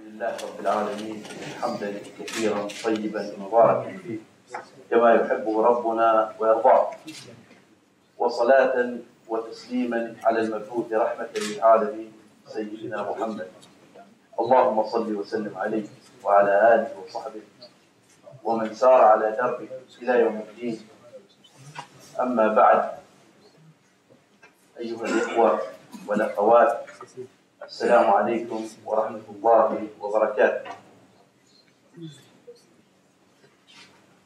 لله رب العالمين حمدا كثيرا طيبا مباركا فيه. كما يحبه ربنا ويرضاه. وصلاة وتسليما على المبعوث رحمة للعالمين سيدنا محمد. اللهم صل وسلم عليه وعلى آله وصحبه. ومن سار على دربه إلى يوم الدين. أما بعد أيها الإخوة والأخوات السلام عليكم ورحمة الله وبركاته.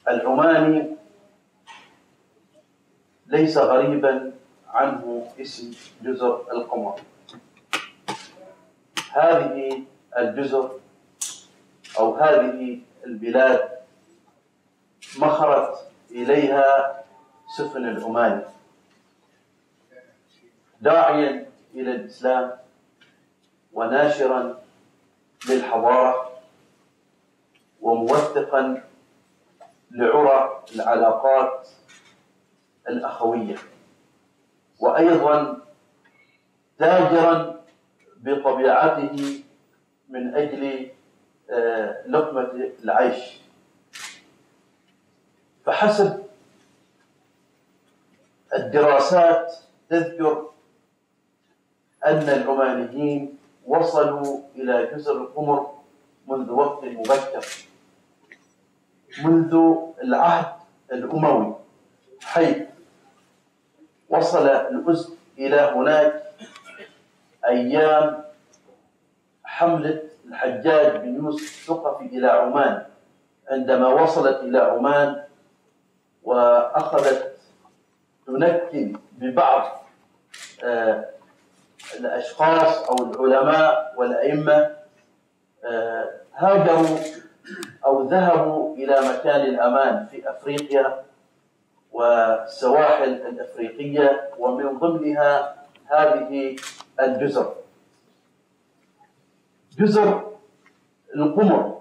العماني ليس غريبا عنه اسم جزر القمر. هذه الجزر أو هذه البلاد مخرت إليها سفن العماني. داعيا إلى الإسلام وناشرا للحضارة وموثقا لعرى العلاقات الأخوية. وأيضا تاجرا بطبيعته من أجل لقمة العيش. فحسب الدراسات تذكر أن العمانيين وصلوا إلى جزر القمر منذ وقت مبكر منذ العهد الأموي حيث وصل الأزد إلى هناك أيام حملة الحجاج بن يوسف الثقفي إلى عمان. عندما وصلت إلى عمان وأخذت تنكل ببعض الأشخاص أو العلماء والأئمة هاجروا أو ذهبوا إلى مكان الأمان في أفريقيا والسواحل الأفريقية ومن ضمنها هذه الجزر. جزر القمر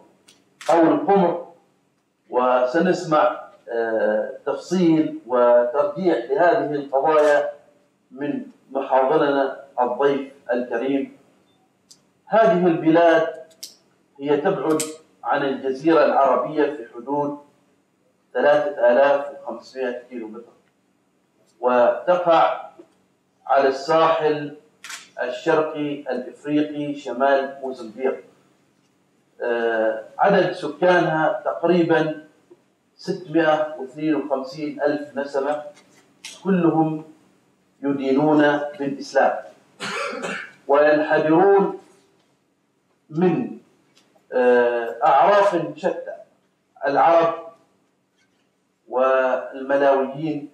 أو القمر وسنسمع تفصيل وترجيح لهذه القضايا من محاضرنا الضيف الكريم. هذه البلاد هي تبعد عن الجزيرة العربية في حدود 3500 كيلو متر وتقع على الساحل الشرقي الإفريقي شمال موزمبيق. عدد سكانها تقريبا 652 ألف نسمة كلهم يدينون بالإسلام. وينحدرون من أعراف شتى العرب والملاويين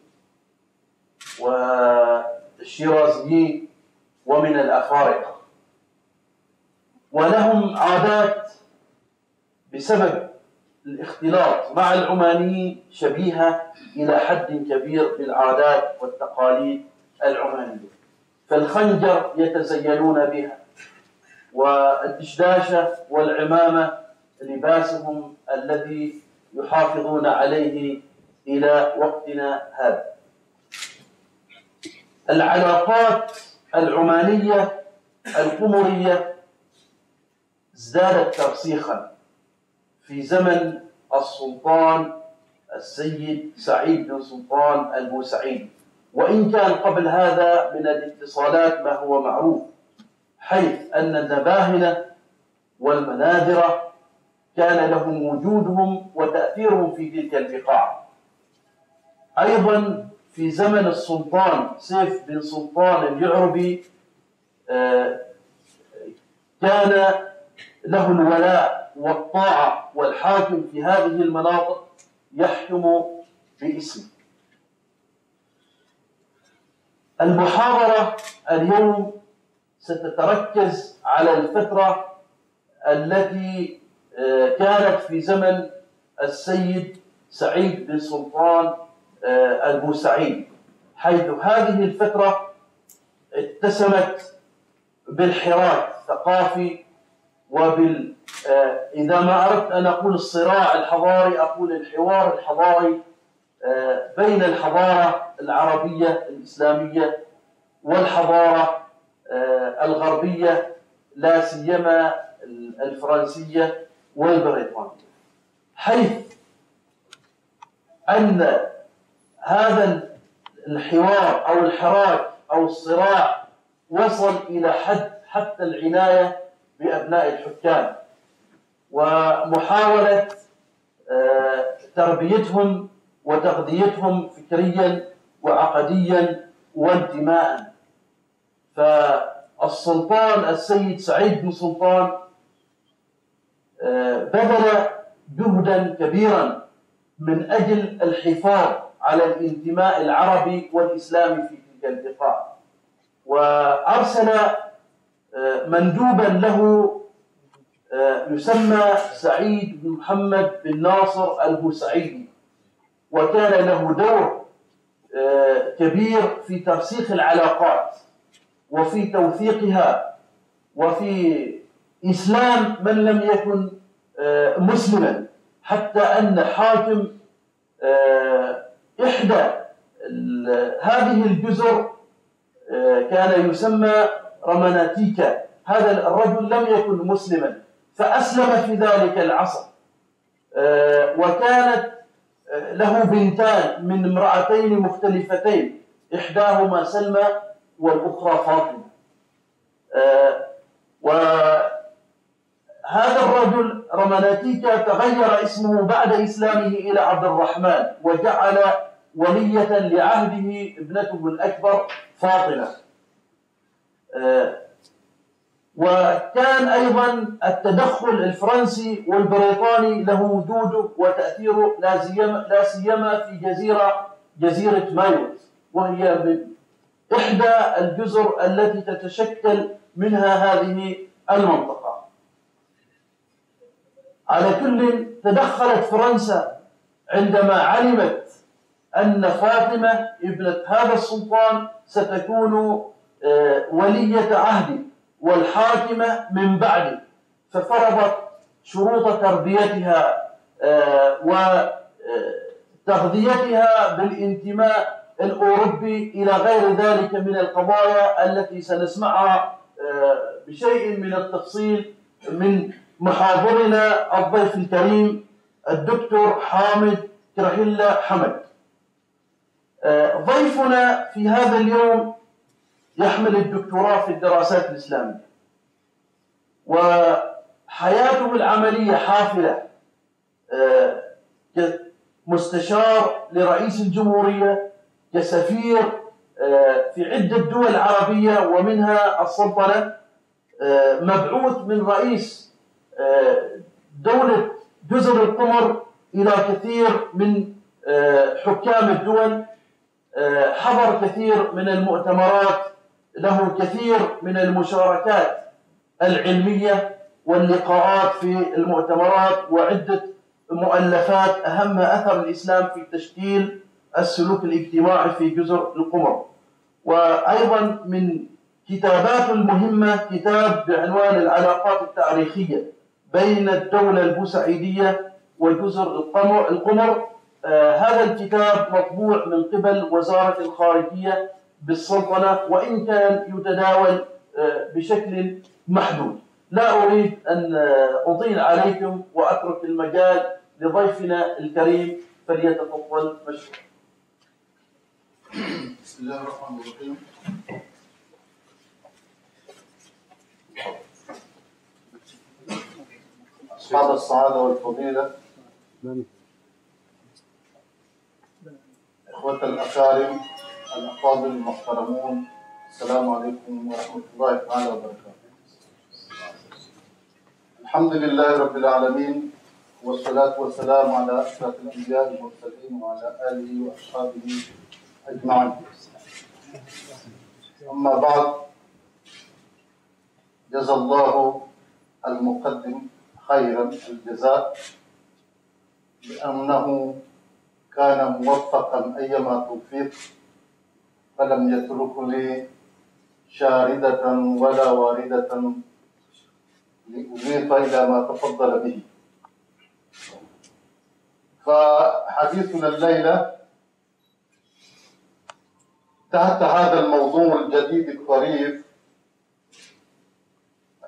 والشيرازيين ومن الأفارقة. ولهم عادات بسبب الاختلاط مع العمانيين شبيهة إلى حد كبير بالعادات والتقاليد العمانية. فالخنجر يتزينون بها والدشداشة والعمامة لباسهم الذي يحافظون عليه إلى وقتنا هذا. العلاقات العمانية القمرية ازدادت ترسيخا في زمن السلطان السيد سعيد بن سلطان البوسعيد وإن كان قبل هذا من الاتصالات ما هو معروف حيث أن النباهنة والمناذرة كان لهم وجودهم وتأثيرهم في تلك البقاع. أيضا في زمن السلطان سيف بن سلطان اليعربي كان له الولاء والطاعة والحاكم في هذه المناطق يحكم باسمه. المحاضرة اليوم ستتركز على الفترة التي كانت في زمن السيد سعيد بن سلطان البوسعيد حيث هذه الفترة اتسمت بالحراك الثقافي وبال إذا ما أردت أن أقول الصراع الحضاري أقول الحوار الحضاري بين الحضارة العربية الإسلامية والحضارة الغربية لا سيما الفرنسية والبريطانية. حيث أن هذا الحوار أو الحراك أو الصراع وصل إلى حد حتى العناية بأبناء الحكام ومحاولة آه، تربيتهم وتغذيتهم فكريا وعقديا وانتماء فالسلطان السيد سعيد بن سلطان آه، بذل جهدا كبيرا من أجل الحفاظ على الانتماء العربي والإسلامي في تلك البقاع وأرسل آه، مندوبا له آه، يسمى سعيد بن محمد بن ناصر البوسعيدي. وكان له دور آه، كبير في ترسيخ العلاقات وفي توثيقها وفي إسلام من لم يكن آه، مسلما حتى أن حاكم إحدى هذه الجزر كان يسمى رماناتيكا. هذا الرجل لم يكن مسلما فأسلم في ذلك العصر آه، وكانت آه، له بنتان من امرأتين مختلفتين إحداهما سلمى والأخرى فاطمة. آه، وهذا الرجل رماناتيكا تغير اسمه بعد إسلامه إلى عبد الرحمن وجعل ولية لعهده ابنته الأكبر فاطمة. وكان أيضا التدخل الفرنسي والبريطاني له وجوده وتاثيره لا سيما لا سيما في جزيره جزيرة مايوت وهي من إحدى الجزر التي تتشكل منها هذه المنطقة. على كل تدخلت فرنسا عندما علمت أن فاطمة ابنة هذا السلطان ستكون آه، ولية عهد والحاكمة من بعد ففرضت شروط تربيتها آه، وتغذيتها بالانتماء الأوروبي إلى غير ذلك من القضايا التي سنسمعها آه، بشيء من التفصيل من محاضرنا الضيف الكريم الدكتور حامد كرهلا حمد. آه، ضيفنا في هذا اليوم يحمل الدكتوراه في الدراسات الإسلامية. وحياته العملية حافلة آه، كمستشار لرئيس الجمهورية كسفير آه، في عدة دول عربية ومنها السلطنة آه، مبعوث من رئيس دولة جزر القمر إلى كثير من حكام الدول حضر كثير من المؤتمرات له كثير من المشاركات العلمية واللقاءات في المؤتمرات وعدة مؤلفات أهمها أثر الإسلام في تشكيل السلوك الاجتماعي في جزر القمر. وأيضا من كتاباته المهمة كتاب بعنوان العلاقات التاريخية بين الدولة البوسعيدية وجزر القمر. آه هذا الكتاب مطبوع من قبل وزارة الخارجية بالسلطنة وإن كان يتداول آه، بشكل محدود. لا أريد أن آه، أطيل عليكم وأترك المجال لضيفنا الكريم فليتفضل. مشكور. بسم الله الرحمن الرحيم. أصحاب السعادة والفضيلة. إخوة الأكارم الأفاضل المحترمون. السلام عليكم ورحمة الله تعالى وبركاته. الحمد لله رب العالمين والصلاة والسلام على أشرف الأنبياء والمرسلين وعلى آله وأصحابه أجمعين. أما بعد جزا الله المقدم خيرا الجزاء لأنه كان موفقا أيما توفيق فلم يترك لي شاردة ولا واردة لأضيف إلى ما تفضل به. فحديثنا الليلة تحت هذا الموضوع الجديد الطريف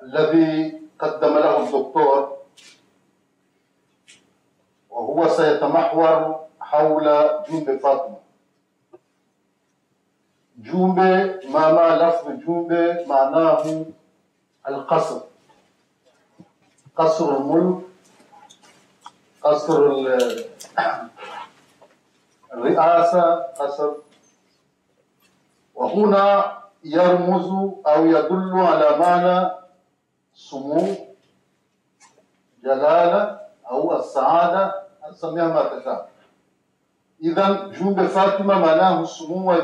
الذي قدم له الدكتور وهو سيتمحور حول جنب فاطمة. ما ما لفظ جنب معناه القصر. قصر الملك قصر الرئاسة قصر. وهنا يرمز أو يدل على معنى سمو جلالة أو السعادة نسميها ما تشاء. إذا جنب فاطمة معناه سمو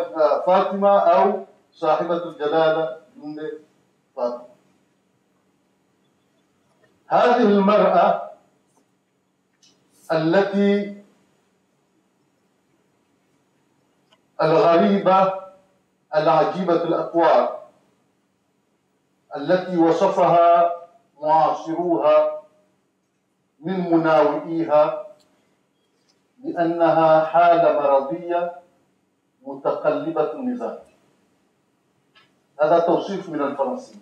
فاطمة أو صاحبة الجلالة جنب فاطمة. هذه المرأة التي الغريبة العجيبة الأطوار التي وصفها معاصروها من مناوئيها بأنها حالة مرضية متقلبة المزاج هذا توصيف من الفرنسيين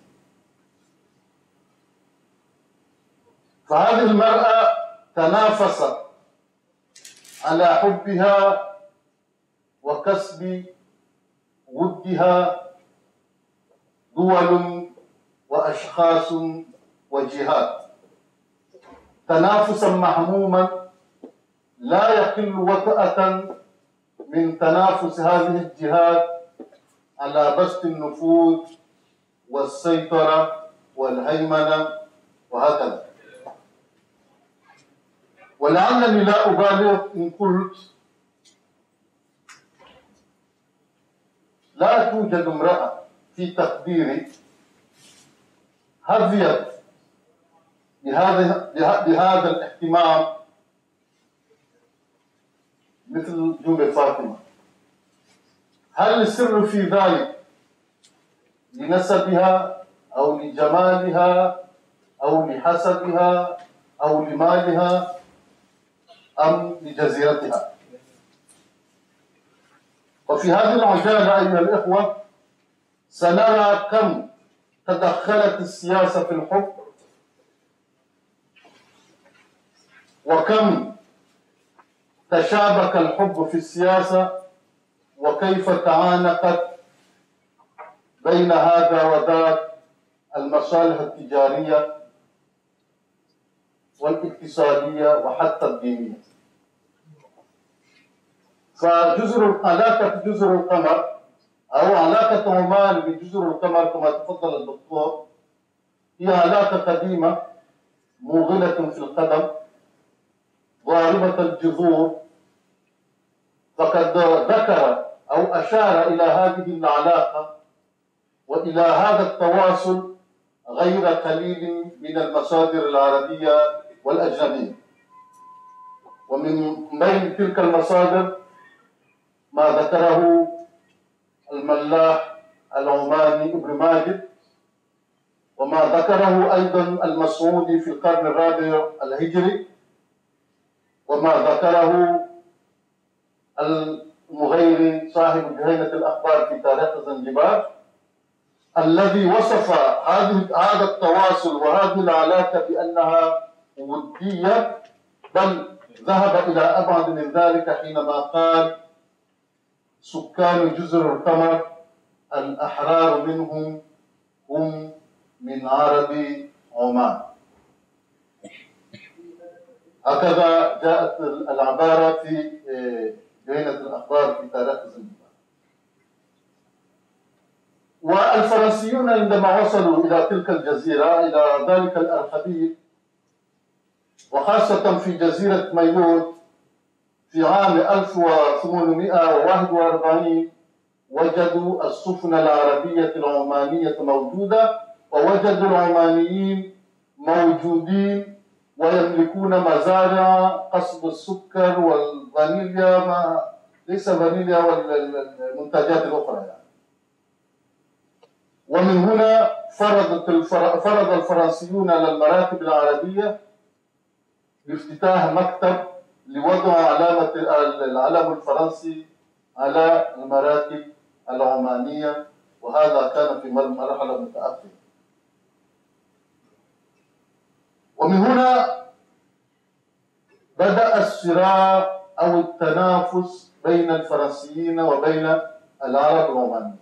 فهذه المرأة تنافست على حبها وكسب ودها دول وأشخاص وجهات. تنافسا محموما لا يقل وطأة من تنافس هذه الجهات على بسط النفوذ والسيطرة والهيمنة وهكذا. ولعلني لا أبالغ إن قلت لا توجد امرأة في تقديري هذيت بهذا بهذا الاهتمام مثل جنب فاطمة. هل السر في ذلك لنسبها أو لجمالها أو لحسبها أو لمالها أم لجزيرتها؟ وفي هذه العجالة أيها الإخوة سنرى كم تدخلت السياسة في الحب وكم تشابك الحب في السياسة وكيف تعانقت بين هذا وذاك المصالح التجارية والاقتصادية وحتى الدينية. فجزر علاقة جزر القمر أو علاقة عمان بجزر القمر كما تفضل الدكتور هي علاقة قديمة موغلة في القدم. ضاربة الجذور. فقد ذكر أو أشار إلى هذه العلاقة وإلى هذا التواصل غير قليل من المصادر العربية والأجنبية. ومن بين تلك المصادر ما ذكره الملاح العماني ابن ماجد وما ذكره أيضا المسعودي في القرن الرابع الهجري. وما ذكره المغيري صاحب جهينة الأخبار في تاريخ زنجبار الذي وصف هذه هذا التواصل وهذه العلاقة بأنها ودية بل ذهب إلى أبعد من ذلك حينما قال سكان جزر القمر الأحرار منهم هم من عرب عمان. هكذا جاءت العبارة في جنينة الأخبار في تاريخ زنجبار والفرنسيون عندما وصلوا إلى تلك الجزيرة إلى ذلك الأرخبيل وخاصة في جزيرة ميمون في عام 1841 وجدوا السفن العربية العمانية موجودة ووجدوا العمانيين موجودين ويملكون مزارع قصب السكر والفانيليا ما ليس فانيليا والمنتجات الأخرى يعني. ومن هنا فرضت الفر... فرض الفرنسيون على المراكب العربية بافتتاح مكتب لوضع علامة العلم الفرنسي على المراكب العمانية وهذا كان في مرحلة متأخرة ومن هنا بدأ الصراع أو التنافس بين الفرنسيين وبين العرب الرومانيين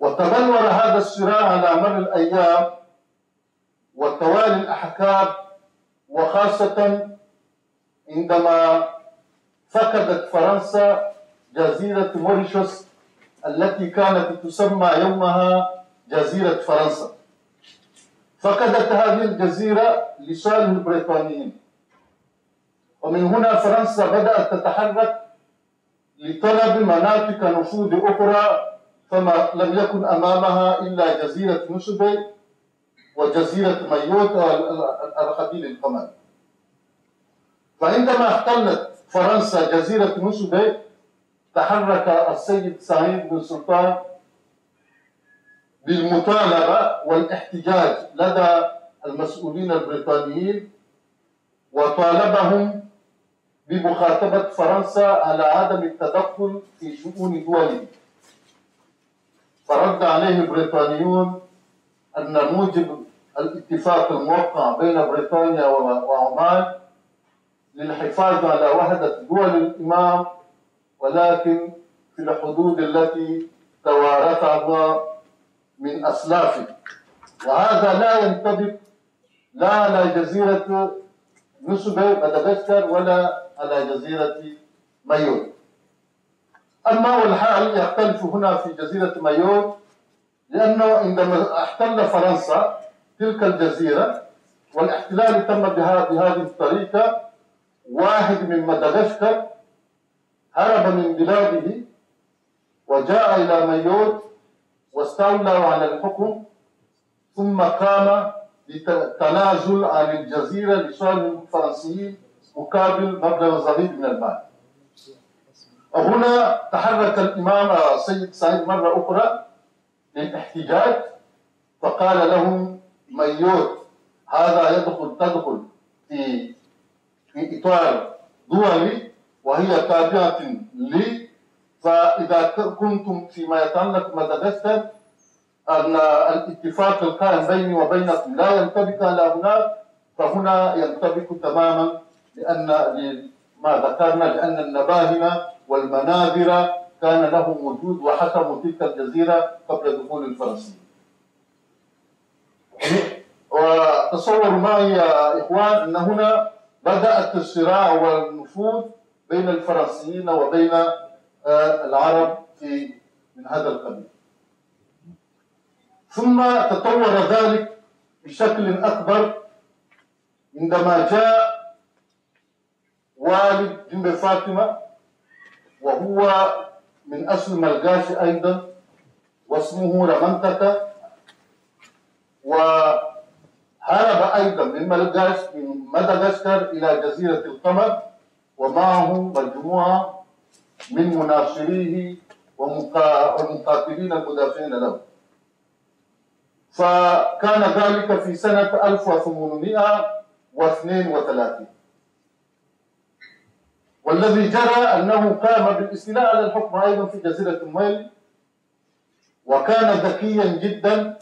وتبلور هذا الصراع على مر الأيام وتوالي الأحكام وخاصة عندما فقدت فرنسا جزيرة موريشوس التي كانت تسمى يومها جزيرة فرنسا. فقدت هذه الجزيرة لصالح البريطانيين. ومن هنا فرنسا بدأت تتحرك لطلب مناطق نفوذ أخرى فما لم يكن أمامها إلا جزيرة نسبي وجزيرة مايوت والأرخبيل القمري فعندما احتلت فرنسا جزيرة نسبي تحرك السيد سعيد بن سلطان بالمطالبة والاحتجاج لدى المسؤولين البريطانيين وطالبهم بمخاطبة فرنسا على عدم التدخل في شؤون دولهم. فرد عليه البريطانيون أن موجب الاتفاق الموقع بين بريطانيا وعمان للحفاظ على وحدة دول الإمام ولكن في الحدود التي توارثها من أسلافه وهذا لا ينطبق لا على جزيرة نسبة مدغشقر ولا على جزيرة مايوت أما والحال يختلف هنا في جزيرة مايوت لأنه عندما احتل فرنسا تلك الجزيرة والاحتلال تم بهذه الطريقة واحد من مدغشقر هرب من بلاده وجاء إلى مايوت واستولى على الحكم ثم قام بتنازل عن الجزيرة لصالح الفرنسيين مقابل مبلغ زهيد من المال وهنا تحرك الإمام السيد سعيد مرة أخرى للاحتجاج فقال لهم ميوت هذا يدخل تدخل في في إطار دولي وهي تابعة لي فإذا كنتم فيما يتعلق مدغشقر أن الاتفاق القائم بيني وبينكم لا ينطبق على هناك فهنا ينطبق تماما لأن ما ذكرنا لأن النباهنة والمنابر كان لهم وجود وحكموا تلك الجزيرة قبل دخول الفرنسيين. وتصوروا معي يا إخوان أن هنا بدأت الصراع والنفوذ بين الفرنسيين وبين العرب في من هذا القبيل. ثم تطور ذلك بشكل أكبر عندما جاء والد جنب فاطمة وهو من أصل ملقاش أيضا واسمه رمنتك وهرب أيضا من ملقاش من مدغشقر إلى جزيرة القمر ومعه مجموعة من مناصريه والمقاتلين المدافعين له. فكان ذلك في سنة 1832 والذي جرى أنه قام بالإستيلاء على الحكم أيضا في جزيرة الميل وكان ذكيا جدا.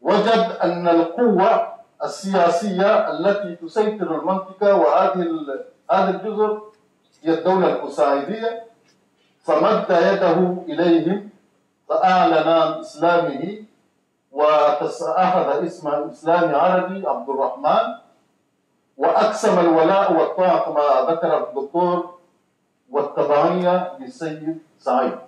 وجد أن القوة السياسية التي تسيطر المنطقة وهذه هذا الجزر هي الدولة القصاعدية فمد يده إليهم فأعلن إسلامه وأخذ اسم إسلامي عربي عبد الرحمن وأقسم الولاء والطاعة كما ذكر الدكتور والتبعية للسيد سعيد.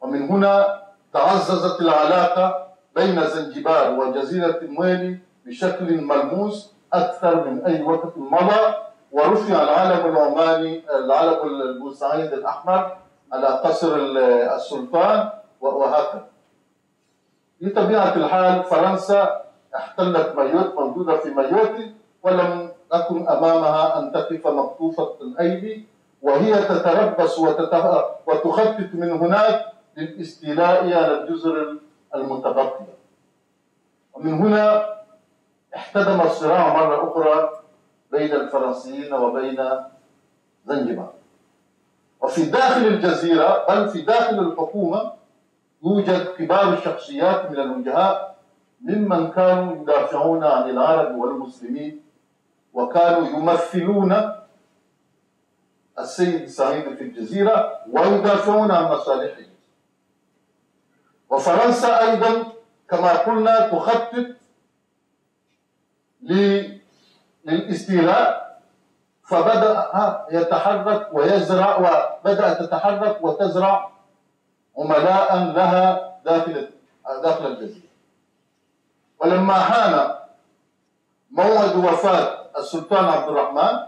ومن هنا تعززت العلاقة بين زنجبار وجزيرة المويلي بشكل ملموس أكثر من أي وقت مضى. ورفع العلم العماني العلم البورسعيد الأحمر على قصر السلطان وهكذا. بطبيعة الحال فرنسا احتلت مايوت موجودة في مايوتي ولم تكن أمامها أن تقف مكتوفة الأيدي وهي تتربص وتخطط من هناك للاستيلاء على الجزر المتبقية. ومن هنا احتدم الصراع مرة أخرى بين الفرنسيين وبين زنجبار. وفي داخل الجزيرة بل في داخل الحكومة يوجد كبار الشخصيات من الوجهاء ممن كانوا يدافعون عن العرب والمسلمين وكانوا يمثلون السيد سعيد في الجزيرة ويدافعون عن مصالحه. وفرنسا أيضا كما قلنا تخطط للاستيلاء فبدأ يتحرك ويزرع وبدأت تتحرك وتزرع عملاء لها داخل داخل الجزيرة ولما حان موعد وفاة السلطان عبد الرحمن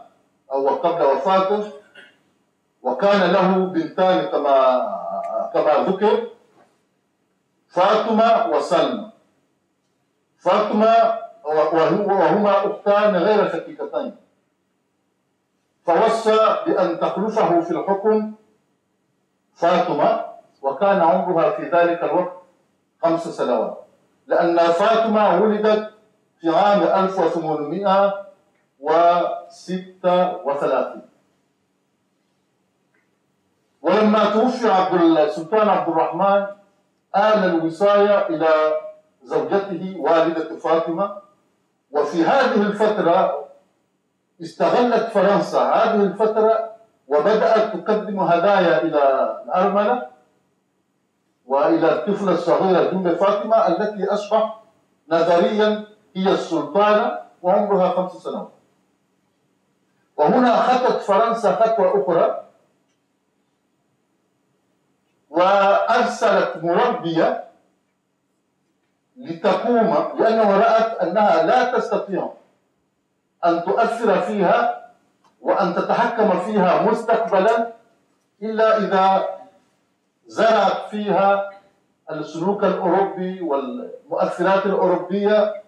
أو قبل وفاته وكان له بنتان كما كما ذكر فاطمة وسلمى. فاطمة وهما أختان غير شقيقتين. فوصى بأن تخلفه في الحكم فاطمة وكان عمرها في ذلك الوقت خمس سنوات. لأن فاطمة ولدت في عام 1836 ولما توفي عبد السلطان عبد الرحمن آل الوصاية إلى زوجته والدة فاطمة وفي هذه الفترة استغلت فرنسا هذه الفترة وبدأت تقدم هدايا إلى الأرملة وإلى الطفلة الصغيرة جنب فاطمة التي أصبح نظريا هي السلطانة وعمرها خمس سنوات. وهنا خطت فرنسا خطوة أخرى وأرسلت مربية لتقوم لأنه رأت أنها لا تستطيع أن تؤثر فيها وأن تتحكم فيها مستقبلا إلا إذا زرعت فيها السلوك الأوروبي والمؤثرات الأوروبية.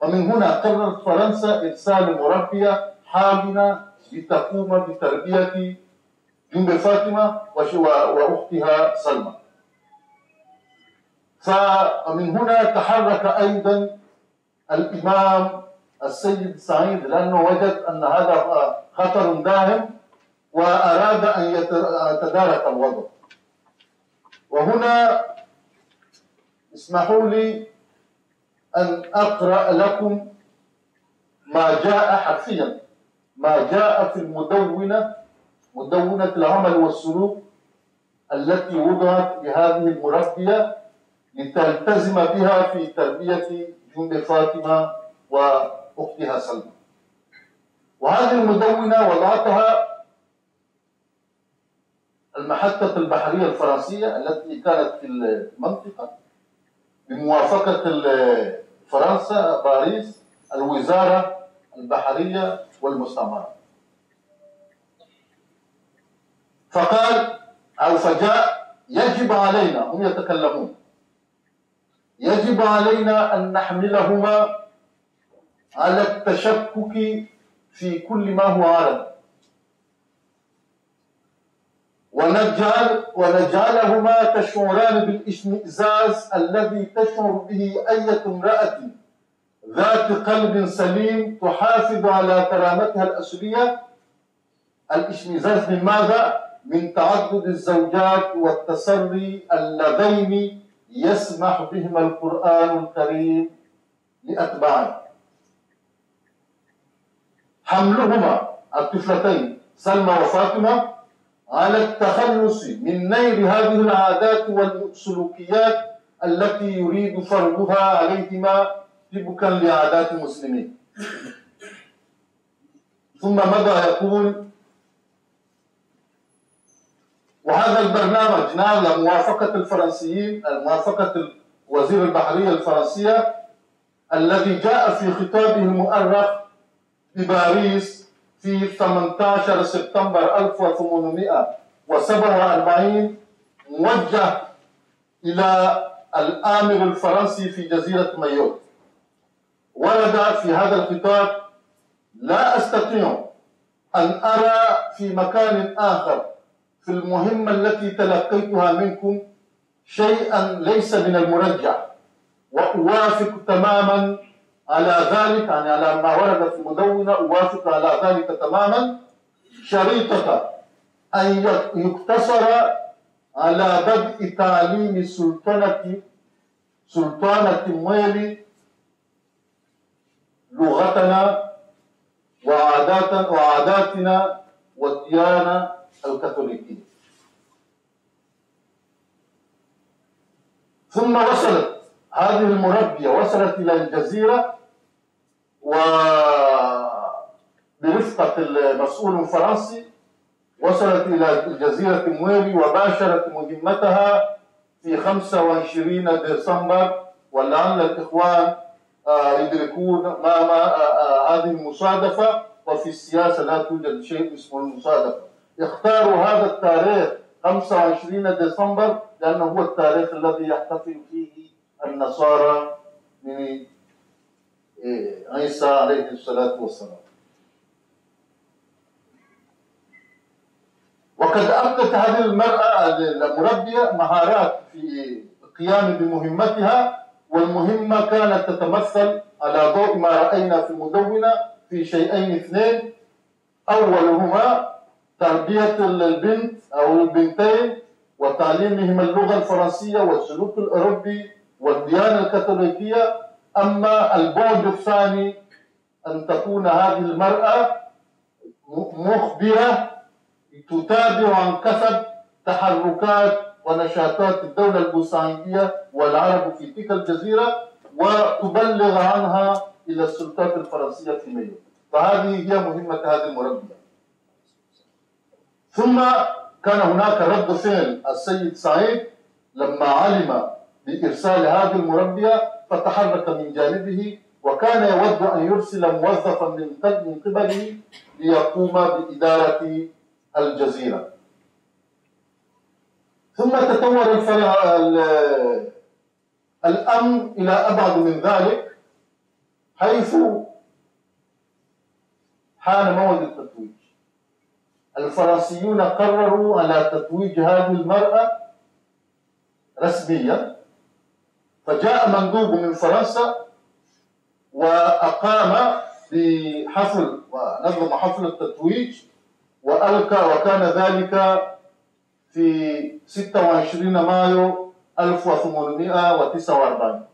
ومن هنا قررت فرنسا إرسال مربية حاملة لتقوم بتربية جنب فاطمة وأختها سلمى. فمن هنا تحرك أيضا الإمام السيد سعيد لأنه وجد أن هذا خطر داهم وأراد أن يتدارك الوضع. وهنا اسمحوا لي أن أقرأ لكم ما جاء حرفيا. ما جاء في المدونة مدونة العمل والسلوك التي وضعت لهذه المربية لتلتزم بها في تربية جند فاطمة وأختها سلمى. وهذه المدونة وضعتها المحطة البحرية الفرنسية التي كانت في المنطقة بموافقة فرنسا باريس الوزارة البحرية والمستعمرة. فقال أو فجاء يجب علينا. هم يتكلمون. يجب علينا أن نحملهما على التشكك في كل ما هو عالم ونجعل ونجعلهما تشعران بالاشمئزاز الذي تشعر به أية امرأة ذات قلب سليم تحافظ على كرامتها الأصلية الاشمئزاز من ماذا؟ من تعدد الزوجات والتسري اللذين يسمح بهما القرآن الكريم لأتباعه. حملهما الطفلتين سلمى وفاطمة على التخلص من نير هذه العادات والسلوكيات التي يريد فرضها عليهما طبقا لعادات المسلمين. ثم مضى يقول وهذا البرنامج نال موافقة الفرنسيين موافقة وزير البحرية الفرنسية الذي جاء في خطابه المؤرخ بباريس في 18 سبتمبر 1847 موجه إلى الآمر الفرنسي في جزيرة مايوت ورد في هذا الخطاب لا أستطيع أن أرى في مكان آخر في المهمة التي تلقيتها منكم شيئا ليس من المرجع. وأوافق تماما على ذلك يعني على ما ورد في المدونة أوافق على ذلك تماما. شريطة أن يقتصر على بدء تعليم سلطنة سلطانة مويلي لغتنا وعاداتنا وعاداتنا والديانة الكاثوليكية. ثم وصلت هذه المربية وصلت إلى الجزيرة وبرفقة المسؤول الفرنسي وصلت إلى الجزيرة مويري وباشرت مهمتها في 25 ديسمبر. ولعل الإخوان آه، يدركون ما ما آه، آه، هذه المصادفة وفي السياسة لا توجد شيء اسمه المصادفة. اختاروا هذا التاريخ 25 ديسمبر لأنه هو التاريخ الذي يحتفل فيه النصارى من عيسى عليه الصلاة والسلام. وقد أبدت هذه المرأة المربية مهارات في القيام بمهمتها والمهمة كانت تتمثل على ضوء ما رأينا في المدونة في شيئين اثنين. أولهما تربية البنت أو البنتين وتعليمهم اللغة الفرنسية والسلوك الأوروبي والديانة الكاثوليكية. أما البعد الثاني أن تكون هذه المرأة مخبرة تتابع عن كثب تحركات ونشاطات الدولة البوسعيدية والعرب في تلك الجزيرة وتبلغ عنها إلى السلطات الفرنسية في ميو. فهذه هي مهمة هذه المربية. ثم كان هناك رد فعل السيد سعيد لما علم بإرسال هذه المربية فتحرك من جانبه وكان يود أن يرسل موظفا من قبله ليقوم بإدارة الجزيرة. ثم تطور الأمن إلى أبعد من ذلك حيث حان موعد التتويج الفرنسيون قرروا على تتويج هذه المرأة رسميا. فجاء مندوب من فرنسا وأقام بحفل ونظم حفل التتويج وألقى وكان ذلك في 26 مايو 1849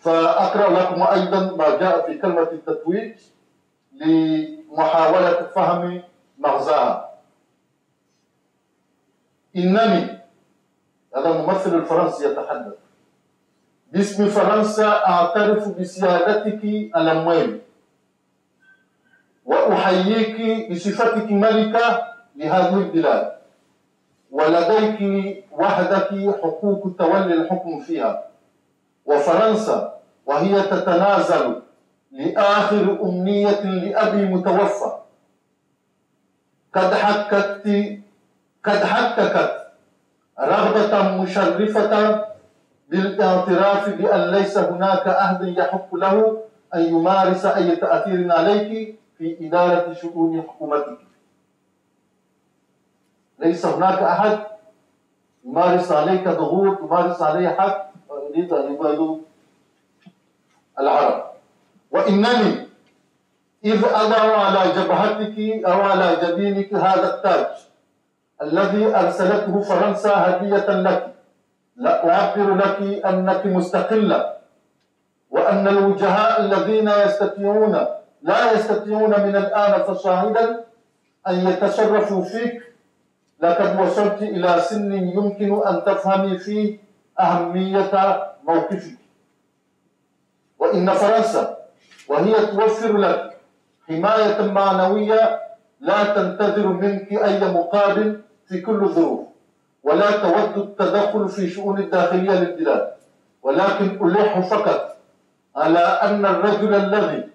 فأقرأ لكم أيضا ما جاء في كلمة التتويج لمحاولة فهم مغزاها. إنني هذا الممثل الفرنسي يتحدث. باسم فرنسا أعترف بسيادتك الأموال وأحييك بصفتك ملكة لهذه البلاد. ولديك وحدك حقوق تولي الحكم فيها. وفرنسا وهي تتنازل لآخر أمنية لأبي متوفى. قد حكت قد حققت رغبة مشرفة بالاعتراف بأن ليس هناك أحد يحق له أن يمارس أي تأثير عليك في إدارة شؤون حكومتك. ليس هناك أحد يمارس عليك ضغوط يمارس عليه حق. يريد أن العرب. وإنني إذ أضع على جبهتك أو على جبينك هذا التاج الذي أرسلته فرنسا هدية لك. لأعبر لك أنك مستقلة وأن الوجهاء الذين يستطيعون لا يستطيعون من الآن فصاعدا أن يتصرفوا فيك. لقد وصلت إلى سن يمكن أن تفهمي فيه أهمية موقفك. وإن فرنسا وهي توفر لك حماية معنوية لا تنتظر منك أي مقابل في كل الظروف ولا تود التدخل في شؤون الداخلية للبلاد. ولكن ألح فقط على أن الرجل الذي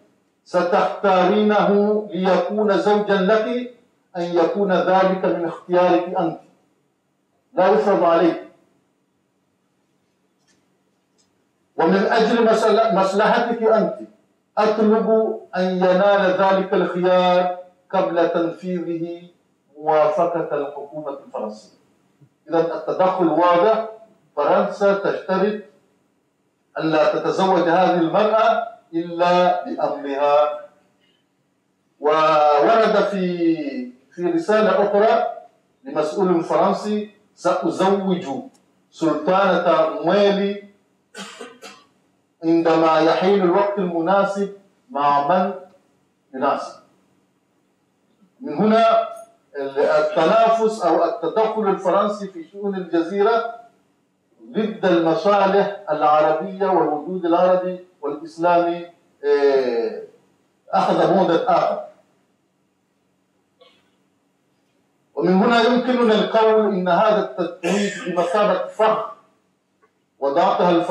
ستختارينه ليكون زوجا لك أن يكون ذلك من اختيارك أنت. لا يفرض عليك. ومن أجل مصلحتك أنت. أطلب أن ينال ذلك الخيار قبل تنفيذه موافقة الحكومة الفرنسية. إذا التدخل واضح. فرنسا تشترط ألا تتزوج هذه المرأة إلا بأمرها. وورد في في رسالة أخرى لمسؤول فرنسي سأزوج سلطانة موالي عندما يحين الوقت المناسب مع من يناسب. من هنا التنافس أو التدخل الفرنسي في شؤون الجزيرة ضد المصالح العربية والوجود العربي والإسلامي آه، أخذ موضع آخر. ومن هنا يمكننا القول إن هذا التتويج بمثابة فخ وضعتها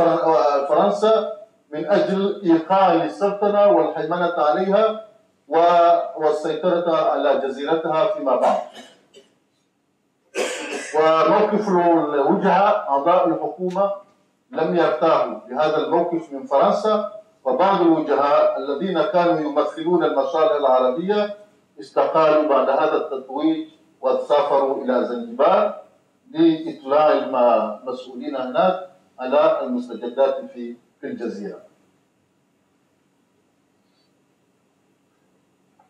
فرنسا من أجل إيقاع السلطنه والهيمنه عليها والسيطرة على جزيرتها فيما بعد. وموقف الوجهة أعضاء الحكومة لم يرتاحوا لهذا الموقف من فرنسا وبعض الوجهاء الذين كانوا يمثلون المصالح العربية استقالوا بعد هذا التتويج وسافروا إلى زنجبار لإطلاع المسؤولين هناك على المستجدات في في الجزيرة.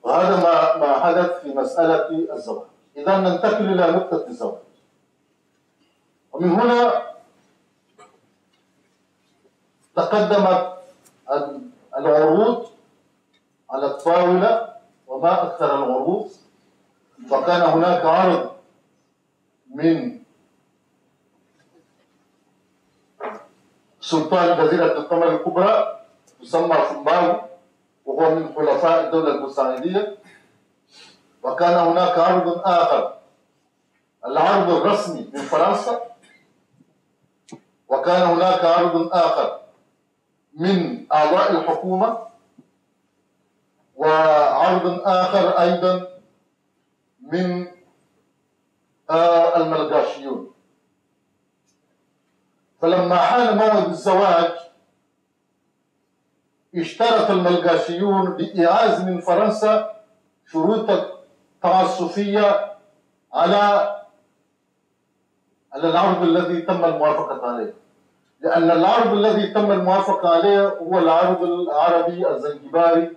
وهذا ما ما حدث في مسألة الزواج. إذا ننتقل إلى نقطة الزواج. ومن هنا تقدمت العروض على الطاولة وما أكثر العروض فكان هناك عرض من سلطان جزيرة القمر الكبرى يسمى فمباو وهو من حلفاء الدولة البوسعيدية وكان هناك عرض آخر العرض الرسمي من فرنسا. وكان هناك عرض آخر من أعضاء الحكومة. وعرض آخر أيضا من آه، الملقاشيون فلما حان موعد الزواج اشترط الملقاشيون بإعاز من فرنسا شروط تعسفية على على العرض الذي تم الموافقة عليه. لأن العرض الذي تم الموافقة عليه هو العرض العربي الزنجباري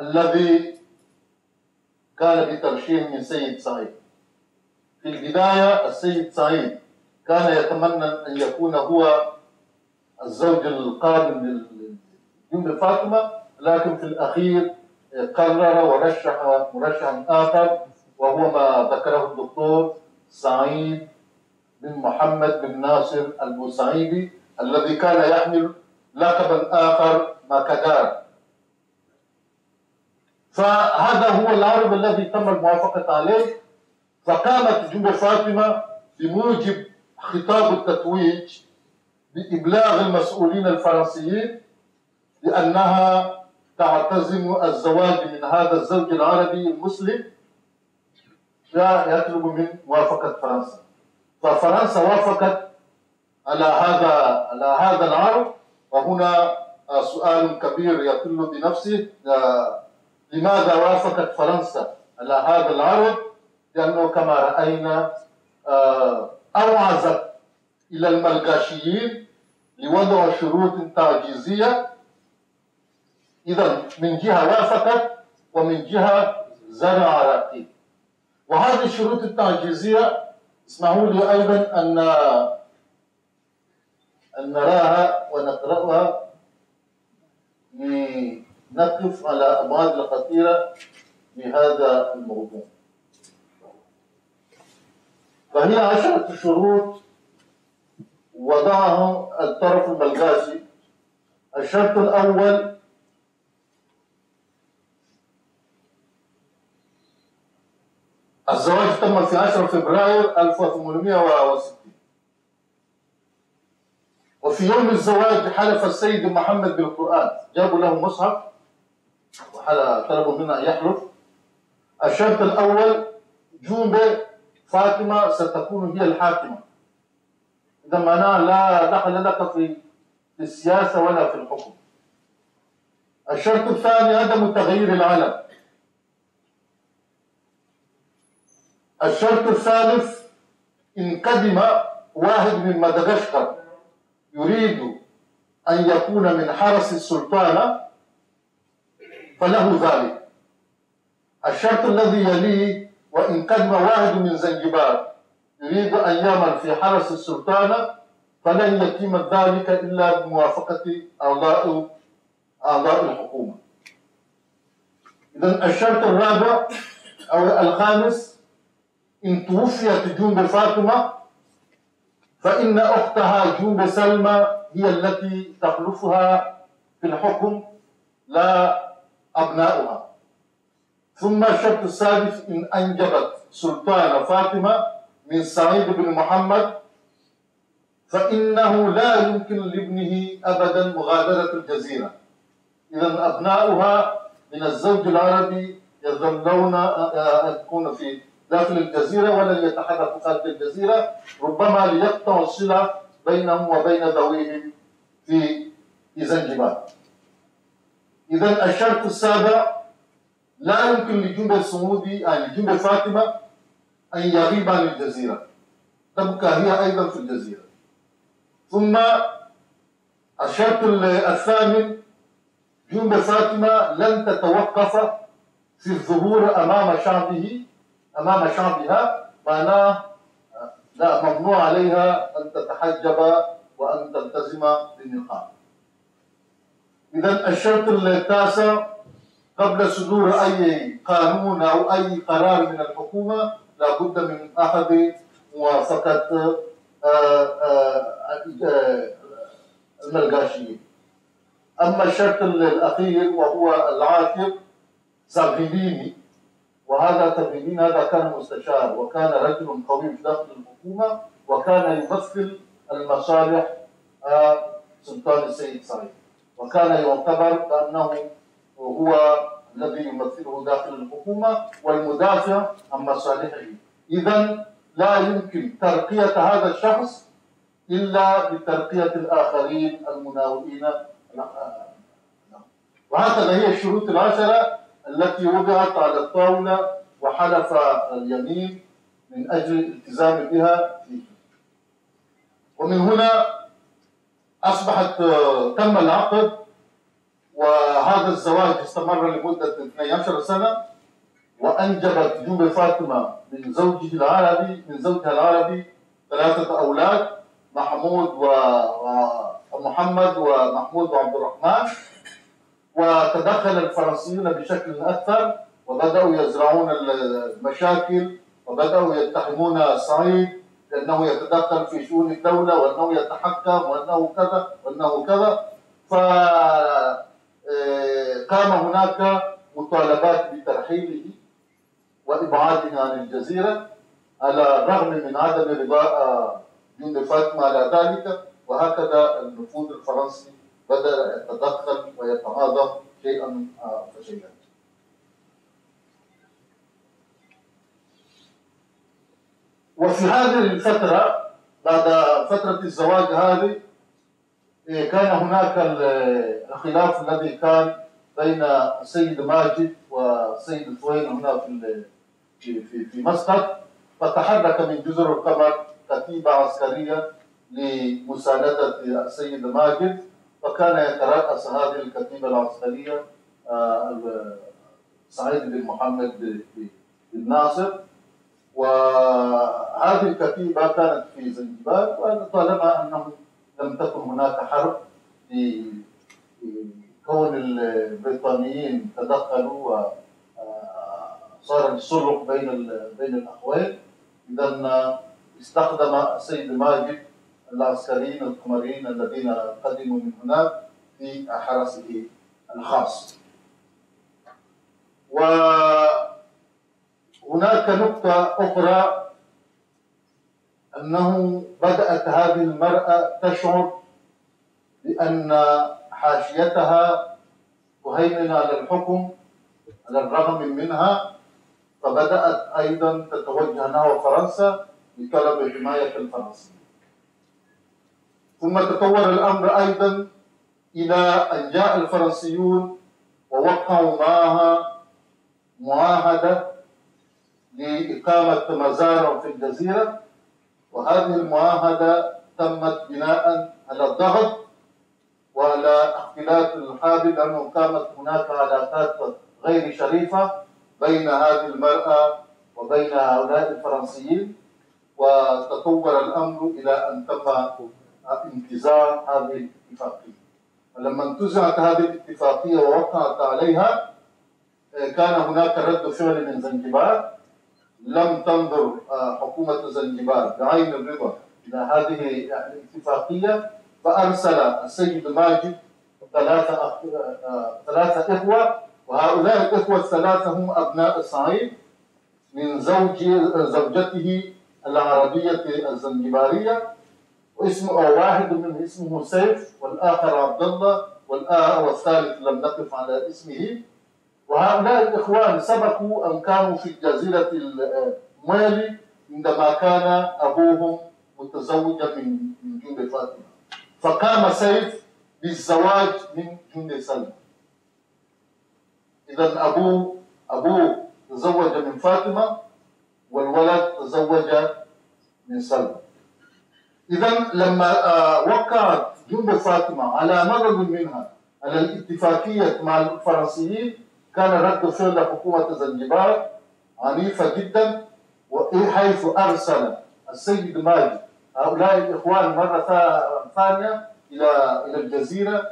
الذي كان بترشيح من سيد سعيد. في البداية السيد سعيد كان يتمنى أن يكون هو الزوج القادم لجند فاطمة لكن في الأخير قرر ورشح مرشحا آخر وهو ما ذكره الدكتور سعيد بن محمد بن ناصر البوسعيدي الذي كان يحمل لقبا آخر ماكدار فهذا هو العرض الذي تم الموافقة عليه. فقامت جنب فاطمة بموجب خطاب التتويج بإبلاغ المسؤولين الفرنسيين بأنها تعتزم الزواج من هذا الزوج العربي المسلم يطلب من موافقة فرنسا ففرنسا وافقت على هذا على هذا العرض وهنا سؤال كبير يطل بنفسه لماذا وافقت فرنسا على هذا العرض؟ لأنه كما رأينا آه، أوعزت إلى الملقاشيين لوضع شروط تعجيزية إذا من جهة وافقت ومن جهة زرع رقيب وهذه الشروط التعجيزية اسمحوا لي أيضا أن أن نراها ونقرأها. لنقف على أبعاد الخطيرة بهذا الموضوع. فهي عشرة شروط وضعهم الطرف الملغاسي الشرط الأول الزواج تم في 10 فبراير 1860 وفي يوم الزواج حلف السيد محمد بالقرآن. جابوا له مصحف وطلبوا منه أن يحلف. الشرط الأول جوبة فاطمة ستكون هي الحاكمة. إذا معناها لا دخل لك في السياسة ولا في الحكم. الشرط الثاني عدم تغيير العلم الشرط الثالث إن قدم واحد من مدغشقر يريد أن يكون من حرس السلطانة فله ذلك. الشرط الذي يليه وإن قدم واحد من زنجبار يريد أن يعمل في حرس السلطانة فلن يتم ذلك إلا بموافقة أعضاء أعضاء الحكومة. إذا الشرط الرابع أو الخامس إن توفيت جنب فاطمة فإن أختها جنب سلمى هي التي تخلفها في الحكم لا أبناؤها. ثم الشرط السادس إن أنجبت سلطان فاطمة من سعيد بن محمد فإنه لا يمكن لابنه أبدا مغادرة الجزيرة. إذا أبناؤها من الزوج العربي يظلون يكون في داخل الجزيرة ولن يتحركوا خارج الجزيرة ربما ليقطعوا الصلة بينهم وبين ذويهم في في زنجبار إذا الشرط السابع لا يمكن لجند الصمودي يعني لجند فاطمة أن يغيب عن الجزيرة. تبقى هي أيضا في الجزيرة. ثم الشرط الثامن جند فاطمة لن تتوقف في الظهور أمام شعبه أمام شعبها. معناه لا ممنوع عليها أن تتحجب وأن تلتزم بالنقاب. إذا الشرط التاسع قبل صدور أي قانون أو أي قرار من الحكومة لابد من أخذ موافقة الملقاشيين أما الشرط الأخير وهو العاشر سافيليني وهذا تافيليني هذا كان مستشار وكان رجل قوي في داخل الحكومة وكان يمثل المصالح سلطان السيد سعيد وكان يعتبر كأنه هو الذي يمثله داخل الحكومة والمدافع عن مصالحه. إذا لا يمكن ترقية هذا الشخص إلا بترقية الآخرين المناوئين. وهكذا هي الشروط العشرة التي وضعت على الطاولة وحلف اليمين من أجل الالتزام بها. ومن هنا أصبحت تم العقد وهذا الزواج استمر لمدة 12 سنة وأنجبت جوب فاطمة من زوجه العربي من زوجها العربي ثلاثة أولاد محمود ومحمد ومحمود وعبد الرحمن. وتدخل الفرنسيون بشكل أكثر وبدأوا يزرعون المشاكل وبدأوا يتهمون سعيد لأنه يتدخل في شؤون الدولة وأنه يتحكم وأنه كذا وأنه كذا. فقام هناك مطالبات بترحيله وإبعاده عن الجزيرة على الرغم من عدم رضاء جند فاطمة على ذلك وهكذا النفوذ الفرنسي بدأ يتدخل ويتعاظم شيئا فشيئا. وفي هذه الفترة بعد فترة الزواج هذه كان هناك الخلاف الذي كان بين السيد ماجد والسيد ثوين هنا في في في مسقط. فتحرك من جزر القمر كتيبة عسكرية لمساندة السيد ماجد وكان يترأس هذه الكتيبة العسكرية سعيد بن محمد بن ناصر. وهذه الكتيبة كانت في زنجبار وطالما أنه لم تكن هناك حرب في كون البريطانيين تدخلوا وصار الصلح بين بين الاخوين اذا استخدم السيد ماجد العسكريين القمريين الذين قدموا من هناك في حرسه الخاص. وهناك نقطة أخرى أنه بدأت هذه المرأة تشعر بأن حاشيتها تهيمن على الحكم على الرغم منها فبدأت أيضا تتوجه نحو فرنسا لطلب حماية الفرنسيين. ثم تطور الأمر أيضا إلى أن جاء الفرنسيون ووقعوا معها معاهدة لإقامة مزارع في الجزيرة. وهذه المعاهدة تمت بناء على الضغط وعلى اختلاف الحابل لأنه كانت هناك علاقات غير شريفة بين هذه المرأة وبين هؤلاء الفرنسيين وتطور الأمر إلى أن تم انتزاع هذه الاتفاقية. ولما انتزعت هذه الاتفاقية ووقعت عليها كان هناك رد فعل من زنجبار لم تنظر حكومة زنجبار بعين الرضا إلى هذه الاتفاقية فأرسل السيد ماجد ثلاثة ثلاثة إخوة وهؤلاء الإخوة الثلاثة هم أبناء الصعيد من زوج زوجته العربية الزنجبارية واسم واحد منهم اسمه سيف والآخر عبد الله والثالث لم نقف على اسمه. وهؤلاء الإخوان سبقوا أن كانوا في جزيرة المالي عندما كان أبوهم متزوجا من من جند فاطمة. فقام سيف بالزواج من جند سلمى. إذا أبوه أبوه تزوج من فاطمة والولد تزوج من سلمى. إذا لما وقعت جند فاطمة على مدد منها على الاتفاقية مع الفرنسيين كان رد فعل حكومة زنجبار عنيفة جدا حيث أرسل السيد ماجد. هؤلاء الإخوان مرة ثانية إلى إلى الجزيرة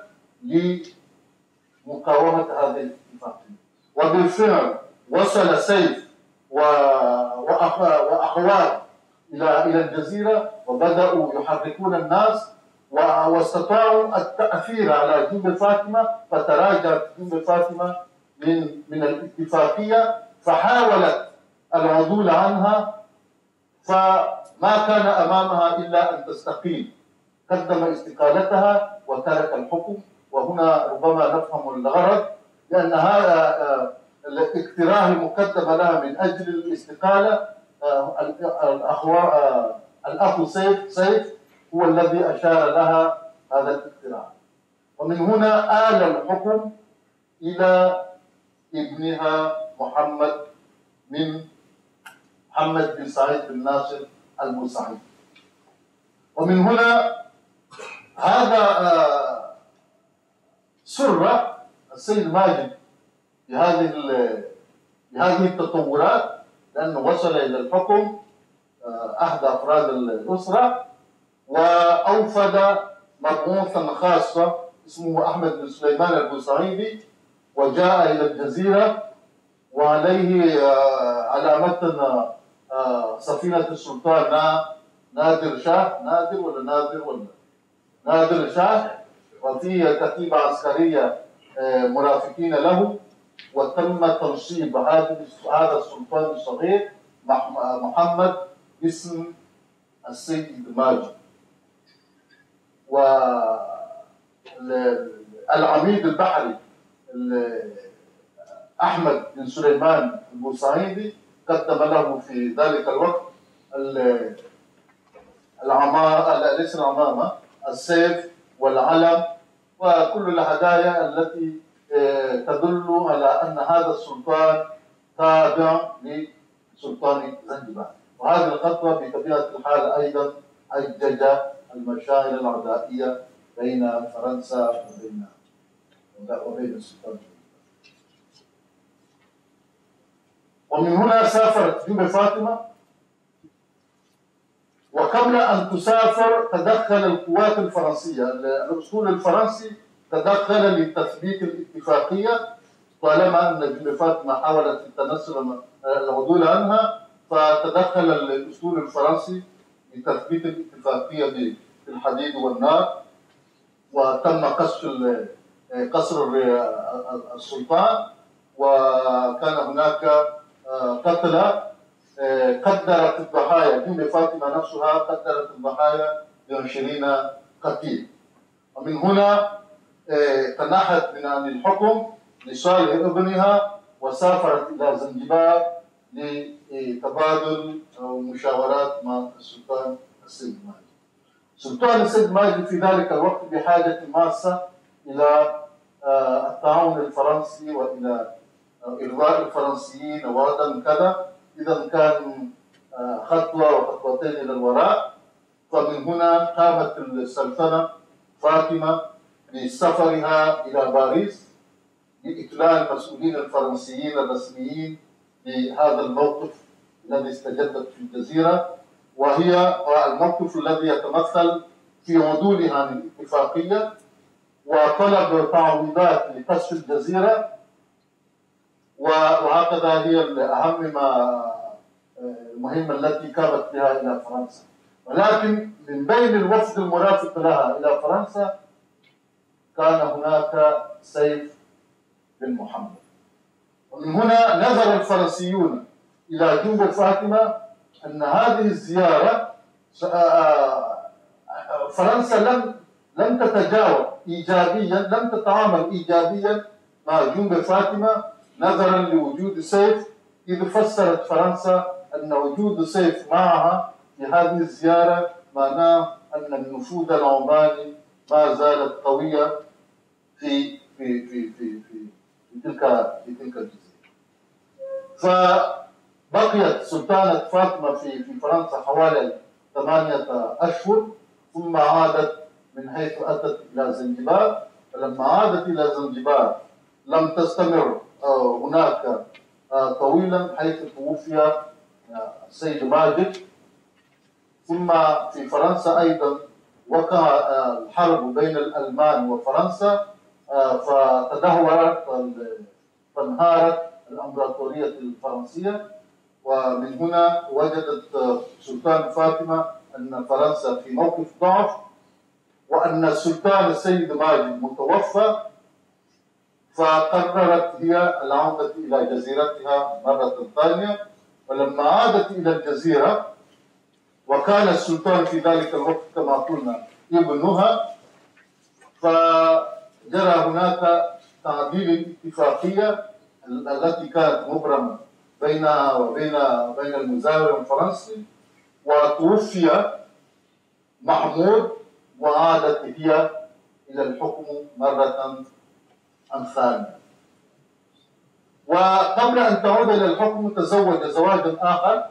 لمقاومة هذه الاتفاقية وبالفعل وصل سيف وأخوات إلى إلى الجزيرة وبدأوا يحركون الناس واستطاعوا التأثير على جند فاطمة فتراجعت جند فاطمة من من الاتفاقية فحاولت العدول عنها فما كان أمامها إلا أن تستقيل. قدم استقالتها وترك الحكم وهنا ربما نفهم الغرض لأن هذا الاقتراح المقدم لها من أجل الاستقالة الأخ سيف سيف هو الذي أشار لها هذا الاقتراح. ومن هنا آل الحكم إلى ابنها محمد من محمد بن سعيد بن ناصر المساعد ومن هنا هذا سر السيد ماجد بهذه بهذه التطورات لأنه وصل إلى الحكم أحد أفراد الأسرة وأوفد مبعوثا خاصة اسمه أحمد بن سليمان البوسعيدي وجاء إلى الجزيرة وعليه على متن سفينة السلطان نادر شاه نادر ولا نادر ولا؟ نادر شاه وفي كتيبة عسكرية مرافقين له وتم تنصيب هذا هذا السلطان الصغير محمد باسم السيد ماجد. والعميد البحري احمد بن سليمان البوسعيدي قدم له في ذلك الوقت العمامة ليس العمامة السيف والعلم وكل الهدايا التي آه، تدل على أن هذا السلطان تابع لسلطان زنجبار. وهذه الخطوة بطبيعة الحال أيضا أجج المشاعر العدائية بين فرنسا وبين ومن هنا سافرت جنب فاطمة. وقبل أن تسافر تدخل القوات الفرنسية. الأسطول الفرنسي تدخل لتثبيت الاتفاقية. طالما أن جنب فاطمة حاولت التنصل العدول عنها فتدخل الأسطول الفرنسي لتثبيت الاتفاقية بالحديد والنار. وتم قصر قصر السلطان وكان هناك قتلى قدرت الضحايا جند فاطمة نفسها قدرت الضحايا بعشرين قتيل ومن هنا تنحت من عن الحكم لصالح ابنها وسافرت إلى زنجبار لتبادل أو مشاورات مع السلطان السيد ماجد. السلطان السيد ماجد في ذلك الوقت بحاجة ماسة إلى التعاون الفرنسي وإلى إرضاء الفرنسيين وعدا كذا. إذا كان آه، خطوة وخطوتين إلى الوراء. فمن هنا قامت السلطنة فاطمة بسفرها إلى باريس لإقلاع المسؤولين الفرنسيين الرسميين بهذا الموقف الذي استجدت في الجزيرة. وهي الموقف الذي يتمثل في عدولها عن الاتفاقية. وطلب تعويضات لقصف الجزيرة وهكذا هي أهم ما المهمة التي كانت بها إلى فرنسا. ولكن من بين الوفد المرافق لها إلى فرنسا كان هناك سيف بن محمد. ومن هنا نظر الفرنسيون إلى جنب فاطمة أن هذه الزيارة فرنسا لم لم تتجاوب إيجابيا لم تتعامل إيجابيا مع جنب فاطمة نظرا لوجود سيف إذ فسرت فرنسا أن وجود سيف معها في هذه الزيارة معناه أن النفوذ العماني ما زالت قوية في في في في في, في تلك في تلك الجزيرة. فبقيت سلطانة فاطمة في في فرنسا حوالي ثمانية أشهر ثم عادت من حيث أتت إلى زنجبار فلما عادت إلى زنجبار لم تستمر آه، هناك آه، طويلا حيث توفي السيد ماجد. ثم في فرنسا أيضا وقع آه، الحرب بين الألمان وفرنسا فتدهورت فانهارت الإمبراطورية الفرنسية. ومن هنا وجدت سلطان فاطمة أن فرنسا في موقف ضعف. وأن السلطان السيد ماجد متوفى فقررت هي العودة إلى جزيرتها مرة ثانية. ولما عادت إلى الجزيرة وكان السلطان في ذلك الوقت كما قلنا ابنها فجرى هناك تعديل الاتفاقية التي كانت مبرمة بينها وبين بين المزاور الفرنسي وتوفي محمود وعادت هي إلى الحكم مرة ثانية وقبل أن تعود إلى الحكم تزوج زواجا آخر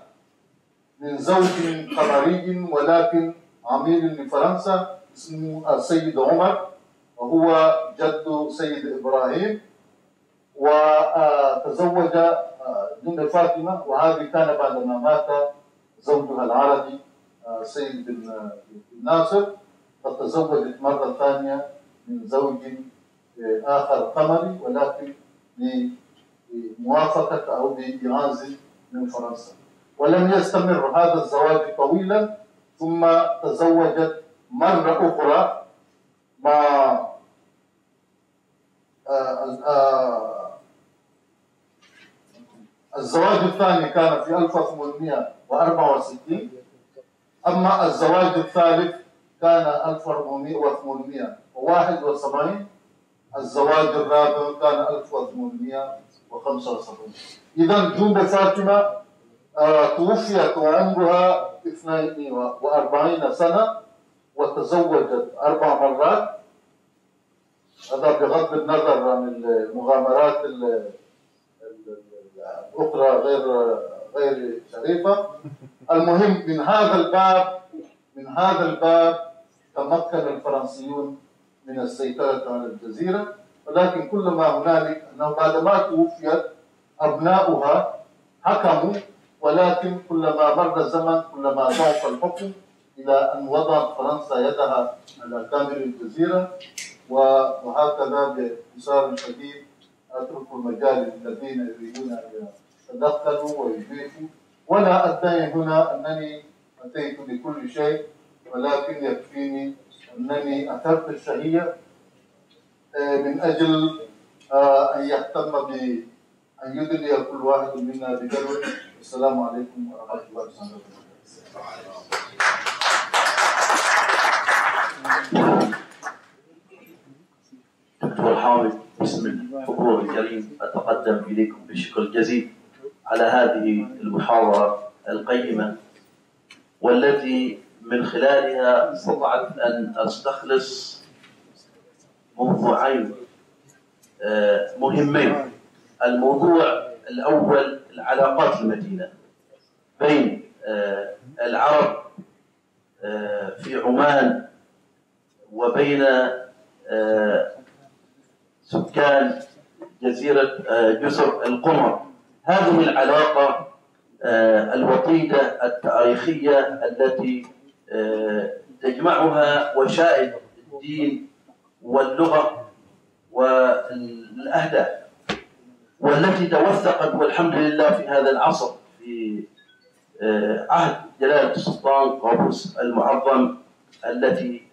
من زوج قمري ولكن عميل لفرنسا اسمه السيد عمر وهو جد سيد إبراهيم. وتزوج دون فاطمة وهذه كان بعدما مات زوجها العربي سيد بن ناصر. فتزوجت مرة ثانية من زوج آخر قمري ولكن بموافقة أو بإعازة من فرنسا. ولم يستمر هذا الزواج طويلا ثم تزوجت مرة أخرى مع آه، آه، الزواج الثاني كان في 1864 أما الزواج الثالث كان 1871 الزواج الرابع كان 1875 إذا جوب فاطمة آه، توفيت وعمرها 42 سنة وتزوجت أربع مرات. هذا بغض النظر عن المغامرات الأخرى غير غير شريفة. المهم من هذا الباب من هذا الباب تمكن الفرنسيون من السيطرة على الجزيرة ولكن كل ما هنالك أنه بعدما توفيت أبناؤها حكموا ولكن كلما مر الزمن كلما ضعف الحكم إلى أن وضعت فرنسا يدها على كامل الجزيرة وهكذا باختصار شديد أترك المجال للذين يريدون أن يتدخلوا ويضيفوا. ولا أدعي هنا أنني أتيت بكل شيء ولكن يكفيني أنني أثرت الشهية آه، من أجل آه، أن يهتم ب أن يدلي كل واحد منا بدلوه السلام عليكم ورحمة الله وبركاته دكتور حامد باسم الحضور الكريم أتقدم إليكم بالشكر الجزيل على هذه المحاضرة القيمة والتي من خلالها استطعت أن أستخلص موضوعين آه، مهمين. الموضوع الأول العلاقات المدينة بين آه، العرب آه، في عمان وبين سكان جزيرة جزر القمر. هذه العلاقة الوطيدة التاريخية التي تجمعها وشائد الدين واللغة والأهداف والتي توثقت والحمد لله في هذا العصر في آه، عهد جلالة السلطان قابوس المعظم التي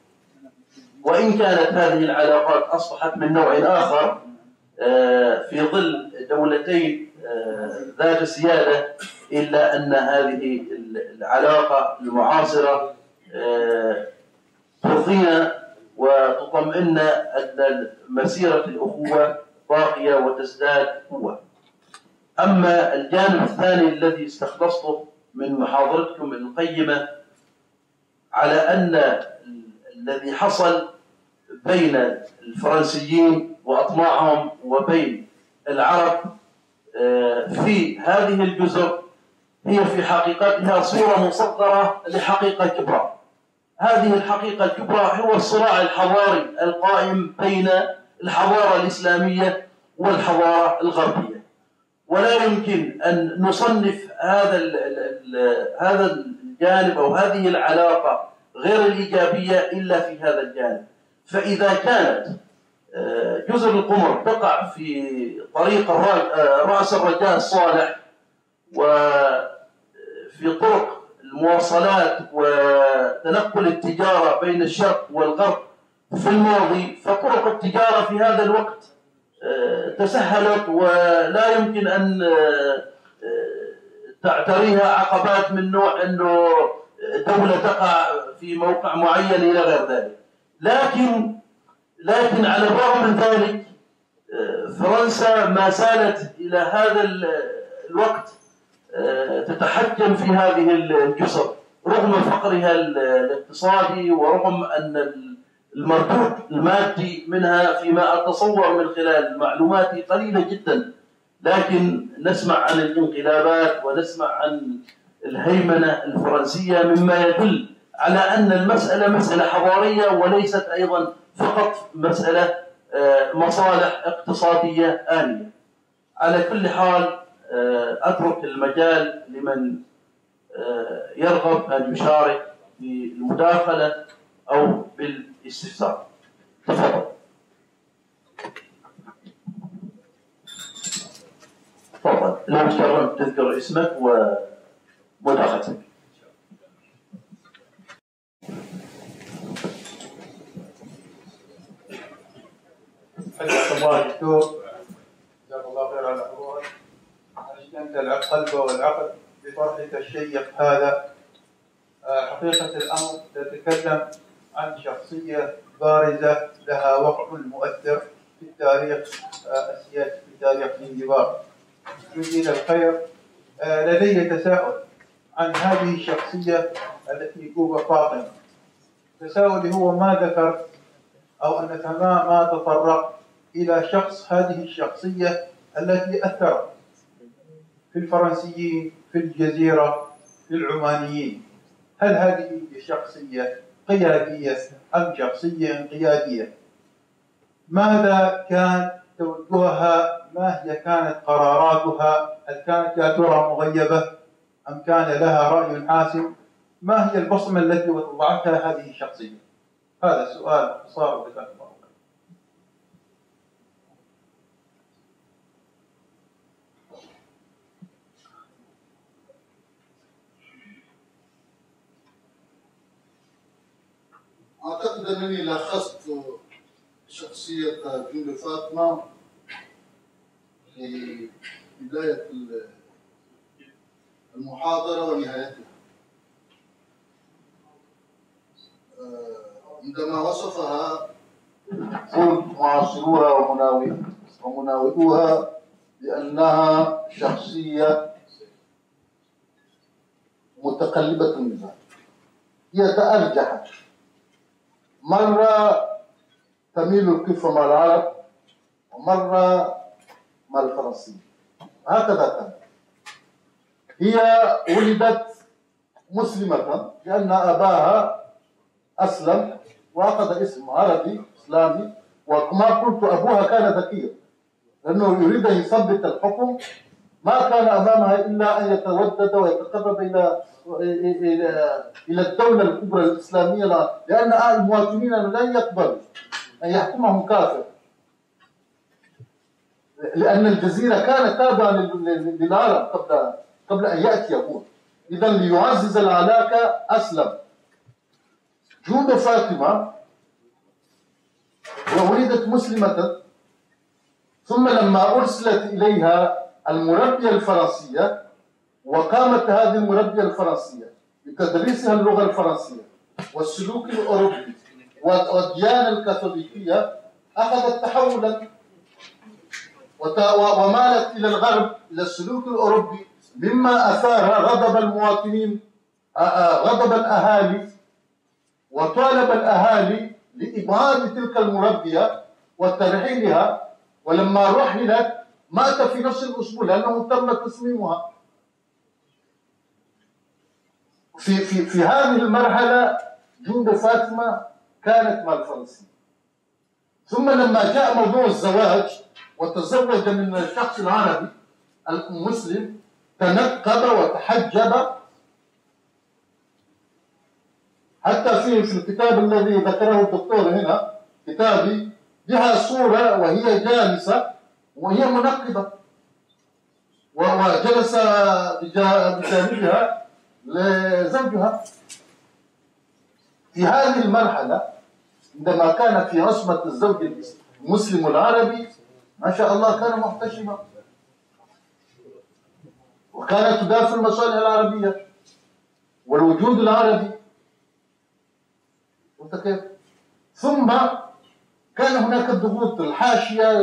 وإن كانت هذه العلاقات أصبحت من نوع آخر آه، في ظل دولتين آه، ذات سيادة إلا أن هذه العلاقة المعاصرة آه، ترضينا وتطمئنا أن مسيرة الأخوة باقية وتزداد قوة. أما الجانب الثاني الذي استخلصته من محاضرتكم القيمة على أن الذي حصل بين الفرنسيين وأطماعهم وبين العرب آه، في هذه الجزر هي في حقيقتها صورة مصغرة لحقيقة كبرى. هذه الحقيقة الكبرى هو الصراع الحضاري القائم بين الحضارة الإسلامية والحضارة الغربية. ولا يمكن أن نصنف هذا هذا الجانب أو هذه العلاقة غير الإيجابية إلا في هذا الجانب. فإذا كانت آه، جزر القمر تقع في طريق آه، رأس الرجاء الصالح وفي طرق المواصلات وتنقل التجارة بين الشرق والغرب في الماضي فطرق التجارة في هذا الوقت آه، تسهلت ولا يمكن أن تعتريها عقبات من نوع أنه دولة تقع في موقع معين إلى غير ذلك. لكن لكن على الرغم من ذلك آه، فرنسا ما زالت إلى هذا الوقت آه، تتحكم في هذه الجسر رغم فقرها الاقتصادي ورغم أن المردود المادي منها فيما أتصور من خلال معلوماتي قليلة جدا لكن نسمع عن الانقلابات ونسمع عن الهيمنة الفرنسية مما يدل على أن المسألة مسألة حضارية وليست أيضا فقط مسألة آه، مصالح اقتصادية آنية. على كل حال آه، أترك المجال لمن آه، يرغب أن يشارك في المداخلة أو بالاستفسار. تفضل. تفضل. لو تكرمت تذكر اسمك ومداخلتك. حياك الله دكتور جزاك الله خير على حضورك القلب والعقل بطرحك الشيق هذا. آه، حقيقة الأمر تتكلم عن شخصية بارزة لها وقع مؤثر في التاريخ آه، السياسي في تاريخ زنجبار جزيل الخير. آه، لدي تساؤل عن هذه الشخصية التي كوبا فاطمة. تساؤلي هو ما ذكر أو أنك ما ما تطرق إلى شخص هذه الشخصية التي أثرت في الفرنسيين في الجزيرة في العمانيين. هل هذه شخصية قيادية أم شخصية انقيادية؟ ماذا كان توجهها؟ ما هي كانت قراراتها؟ هل كانت يا ترى مغيبة؟ أم كان لها رأي حاسم؟ ما هي البصمة التي وضعتها هذه الشخصية؟ هذا سؤال صار بذلك أعتقد أنني لخصت شخصية جولي فاطمة في بداية المحاضرة ونهايتها. آه، عندما وصفها قلت معاصروها ومناوئوها بأنها شخصية متقلبة المزاج هي تأرجحت. مرة تميل الكفة مع العرب ومرة مع الفرنسيين هكذا كان. هي ولدت مسلمة لأن أباها أسلم وأخذ اسم عربي إسلامي. وكما قلت أبوها كان ذكيا لأنه يريد أن يثبت الحكم ما كان أمامها إلا أن يتودد ويتقرب إلى إلى إلى الدولة الكبرى الإسلامية لأن المواطنين لن يقبلوا. أن يحكمهم كافر. لأن الجزيرة كانت تابعة للعرب قبل قبل أن يأتي هو إذا ليعزز العلاقة أسلم. جود فاطمة وولدت مسلمة. ثم لما أرسلت إليها المربية الفرنسية وقامت هذه المربية الفرنسية بتدريسها اللغة الفرنسية والسلوك الأوروبي والديانة الكاثوليكية أخذت تحولا ومالت إلى الغرب إلى السلوك الأوروبي مما أثار غضب المواطنين غضب الأهالي وطالب الأهالي لإبعاد تلك المربية وترحيلها. ولما رحلت مات في نفس الأسبوع لأنه تم تصميمها في في في هذه المرحلة جند فاطمة كانت مع الفرنسيين ثم لما جاء موضوع الزواج وتزوج من الشخص العربي المسلم تنقب وتحجب. حتى في في الكتاب الذي ذكره الدكتور هنا كتابي بها صورة وهي جالسة وهي منقبة. وجلس بجانبها لزوجها. في هذه المرحلة عندما كان في عصمة الزوج المسلم العربي ما شاء الله كان محتشما. وكانت تدافع المصالح العربية والوجود العربي. كيف؟ ثم كان هناك الضغوط الحاشية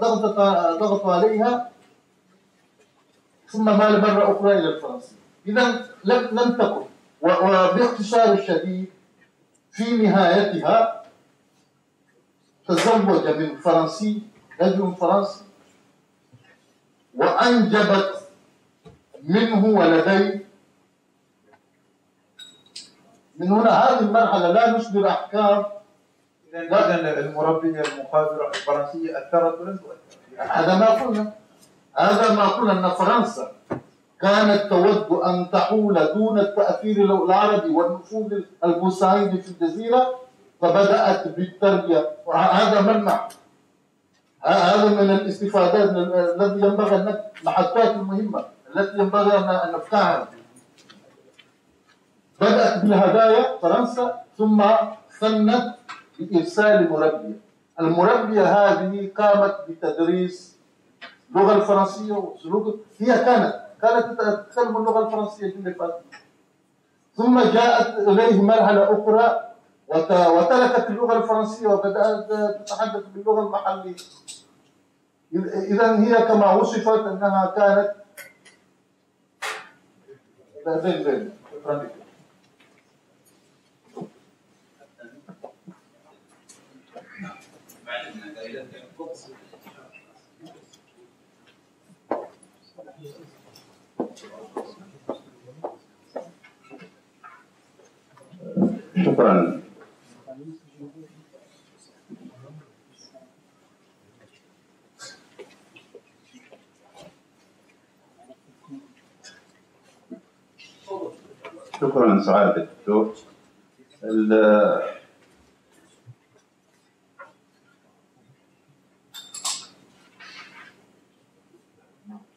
ضغطت ضغطوا عليها ثم مال مرة أخرى إلى الفرنسيين. إذا لم لم تكن. وباختصار الشديد في نهايتها تزوج من فرنسي رجل فرنسي وأنجبت منه ولدين من هنا هذه المرحلة لا نصدر أحكام. إذا المربية المخابرة الفرنسية أثرت ولم تؤثر. هذا ما قلنا. هذا ما قلنا أن فرنسا كانت تود أن تحول دون التأثير العربي والنفوذ البوسعيدي في الجزيرة فبدأت بالتربية. وهذا ملمح هذا من الاستفادات الذي ينبغي أن المحطات المهمة التي ينبغي أن نفتحها. بدأت بالهدايا فرنسا ثم ثنت بإرسال مربية المربية. هذه قامت بتدريس اللغة الفرنسية وسلوك هي كانت كانت تتكلم اللغة الفرنسية جل ثم جاءت إليه مرحلة أخرى وتركت اللغة الفرنسية وبدأت تتحدث باللغة المحلية. إذا هي كما وصفت أنها كانت زين زين. شكرا. شكرا سعادة الدكتور.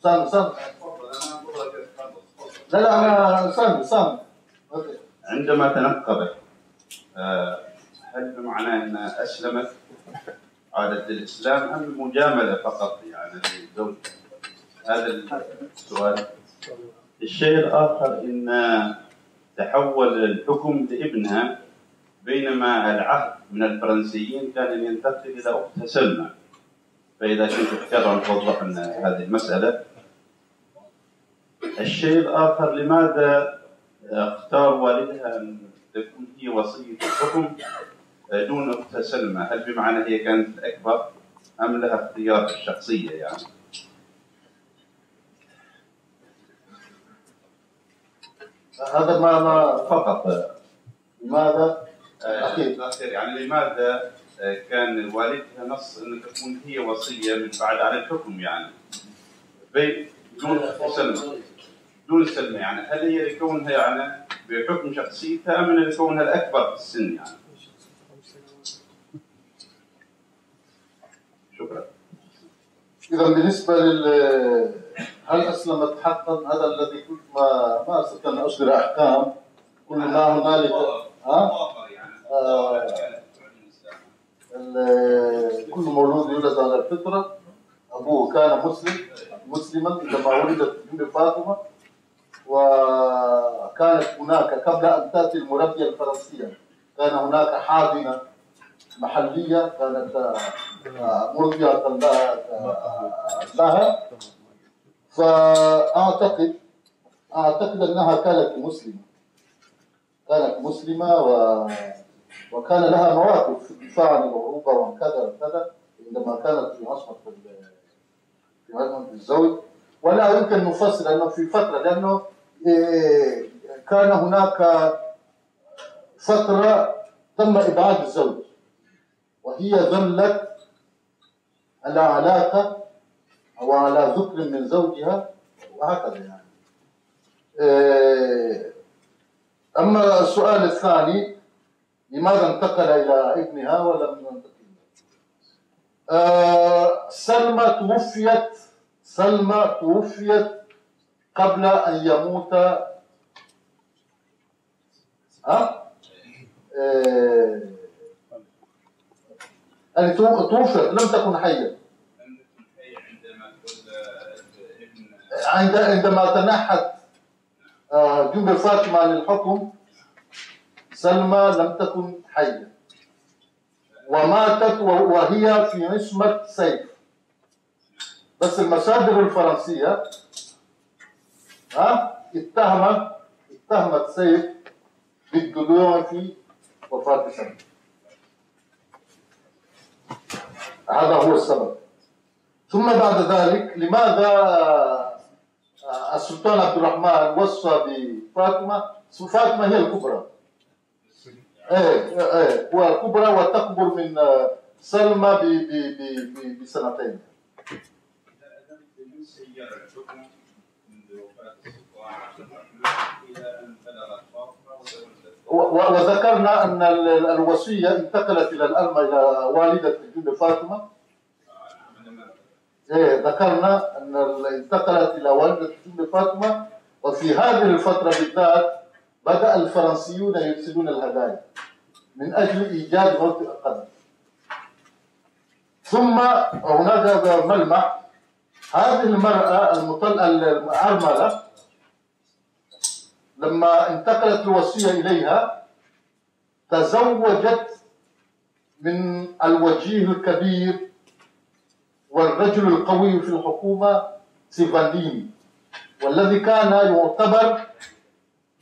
سام سام لا لا سام سام عندما تنقبت هل بمعنى أن أسلمت عادت للاسلام أم مجاملة فقط يعني للزوج؟ هذا السؤال. الشيء الآخر إن تحول الحكم لابنها بينما العهد من الفرنسيين كان أن ينتقل إلى اختها سلمى. فإذا كنت تذكر ان توضح لنا هذه المسألة. الشيء الآخر لماذا اختار والدها أن تكون هي وصيه الحكم دون اختها سلمى هل بمعنى هي كانت الاكبر أم لها اختيار الشخصية يعني؟ هذا ما ما فقط. لماذا؟ أكيد يعني لماذا كان والدها نص أن تكون هي وصية من بعد على الحكم يعني؟ بين دون سلمى دون سلمى يعني. هل هي لكونها يعني بحكم شخصيتها أم لكونها الأكبر في السن يعني. شكرا. إذا بالنسبة لل هل أسلمت حقا؟ هذا الذي كنت ما ما أستطيع أن أصدر أحكام. كل ما هنالك. ها؟ آه، ال- كل مولود يولد على الفطرة. أبوه كان مسلم. مسلما عندما ولدت ابن فاطمة. وكانت هناك قبل أن تأتي المربية الفرنسية كان هناك حاضنة محلية كانت آه، مرضية لها لها. فأعتقد أعتقد أنها كانت مسلمة. كانت مسلمة و وكان لها مواقف في الدفاع عن العروبة وعن كذا وكذا عندما كانت في عصمة في عصمة الزوج. ولا يمكن نفسر أنه في فترة لأنه كان هناك فترة تم إبعاد الزوج وهي ظلت على علاقة أو على ذكر من زوجها وهكذا يعني. إيه، أما السؤال الثاني لماذا انتقل إلى ابنها ولم ينتقل؟ آه سلمى توفيت سلمى توفيت قبل أن يموت. ها؟ آه. يعني تو- توفيت لم تكن حية. عند عندما تنحت آه، جنب فاطمة عن الحكم سلمى لم تكن حية. وماتت وهي في عصمة سيف. بس المصادر الفرنسية ها؟ اتهمت اتهمت سيف بالدلوع في وفاة سلمى هذا هو السبب. ثم بعد ذلك لماذا السلطان عبد الرحمن وصى بفاطمة؟ فاطمة هي الكبرى. إيه إيه هو الكبرى وتكبر من سلمى بسنتين. وذكرنا أن ال- الوصية انتقلت إلى الألمة إلى والدة الجند فاطمة. إيه ذكرنا أن انتقلت إلى والدة الجند فاطمة وفي هذه الفترة بالذات بدأ الفرنسيون يرسلون الهدايا من أجل إيجاد موطئ قدم ثم هناك ملمح هذه المرأة المطل الأرملة لما انتقلت الوصية إليها تزوجت من الوجيه الكبير والرجل القوي في الحكومة سيفانديني والذي كان يعتبر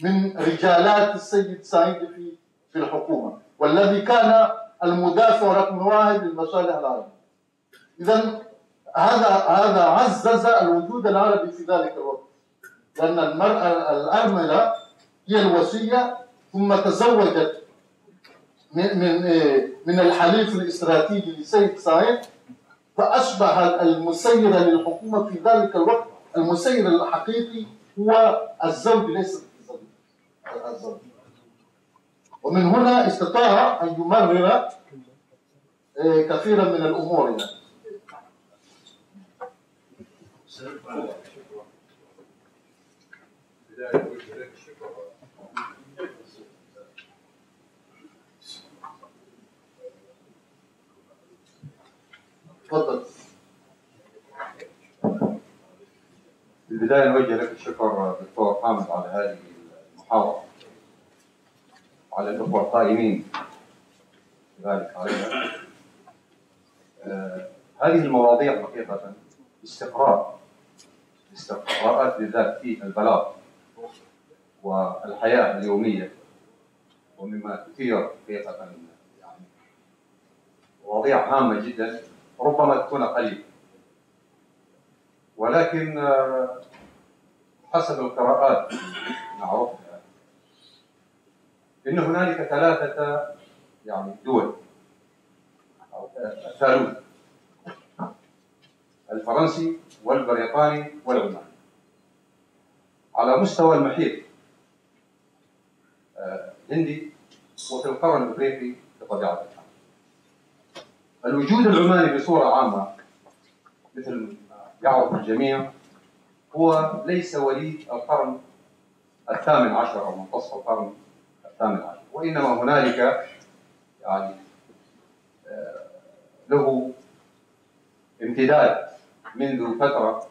من رجالات السيد سعيد في في الحكومة والذي كان المدافع رقم واحد للمصالح العربية. اذا هذا هذا عزز الوجود العربي في ذلك الوقت. لأن المرأة الأرملة هي الوصية ثم تزوجت من من من الحليف الاستراتيجي لسيد سعيد فأصبح المسير للحكومة في ذلك الوقت المسير الحقيقي هو الزوج ليس الزوج. ومن هنا استطاع أن يمرر إيه، كثيرا من الأمور يعني. تفضل. في البداية نوجه لك الشكر دكتور حامد على هذه المحاضرة وعلى الأخوة القائمين كذلك عليها آه، هذه المواضيع حقيقة استقراء استقراءات بالذات في البلاغ والحياة اليومية. ومما تثير حقيقة يعني مواضيع هامة جدا ربما تكون قليلة. ولكن آه، حسب القراءات نعرفها إن هنالك ثلاثة يعني دول أو ثالوث. الفرنسي والبريطاني والعماني على مستوى المحيط آه، هندي وفي القرن الإفريقي بطبيعة الحال. الوجود العماني بصورة عامة مثل ما يعرف الجميع هو ليس وليد القرن الثامن عشر أو منتصف القرن الثامن عشر وإنما هنالك يعني آه، له امتداد منذ فترة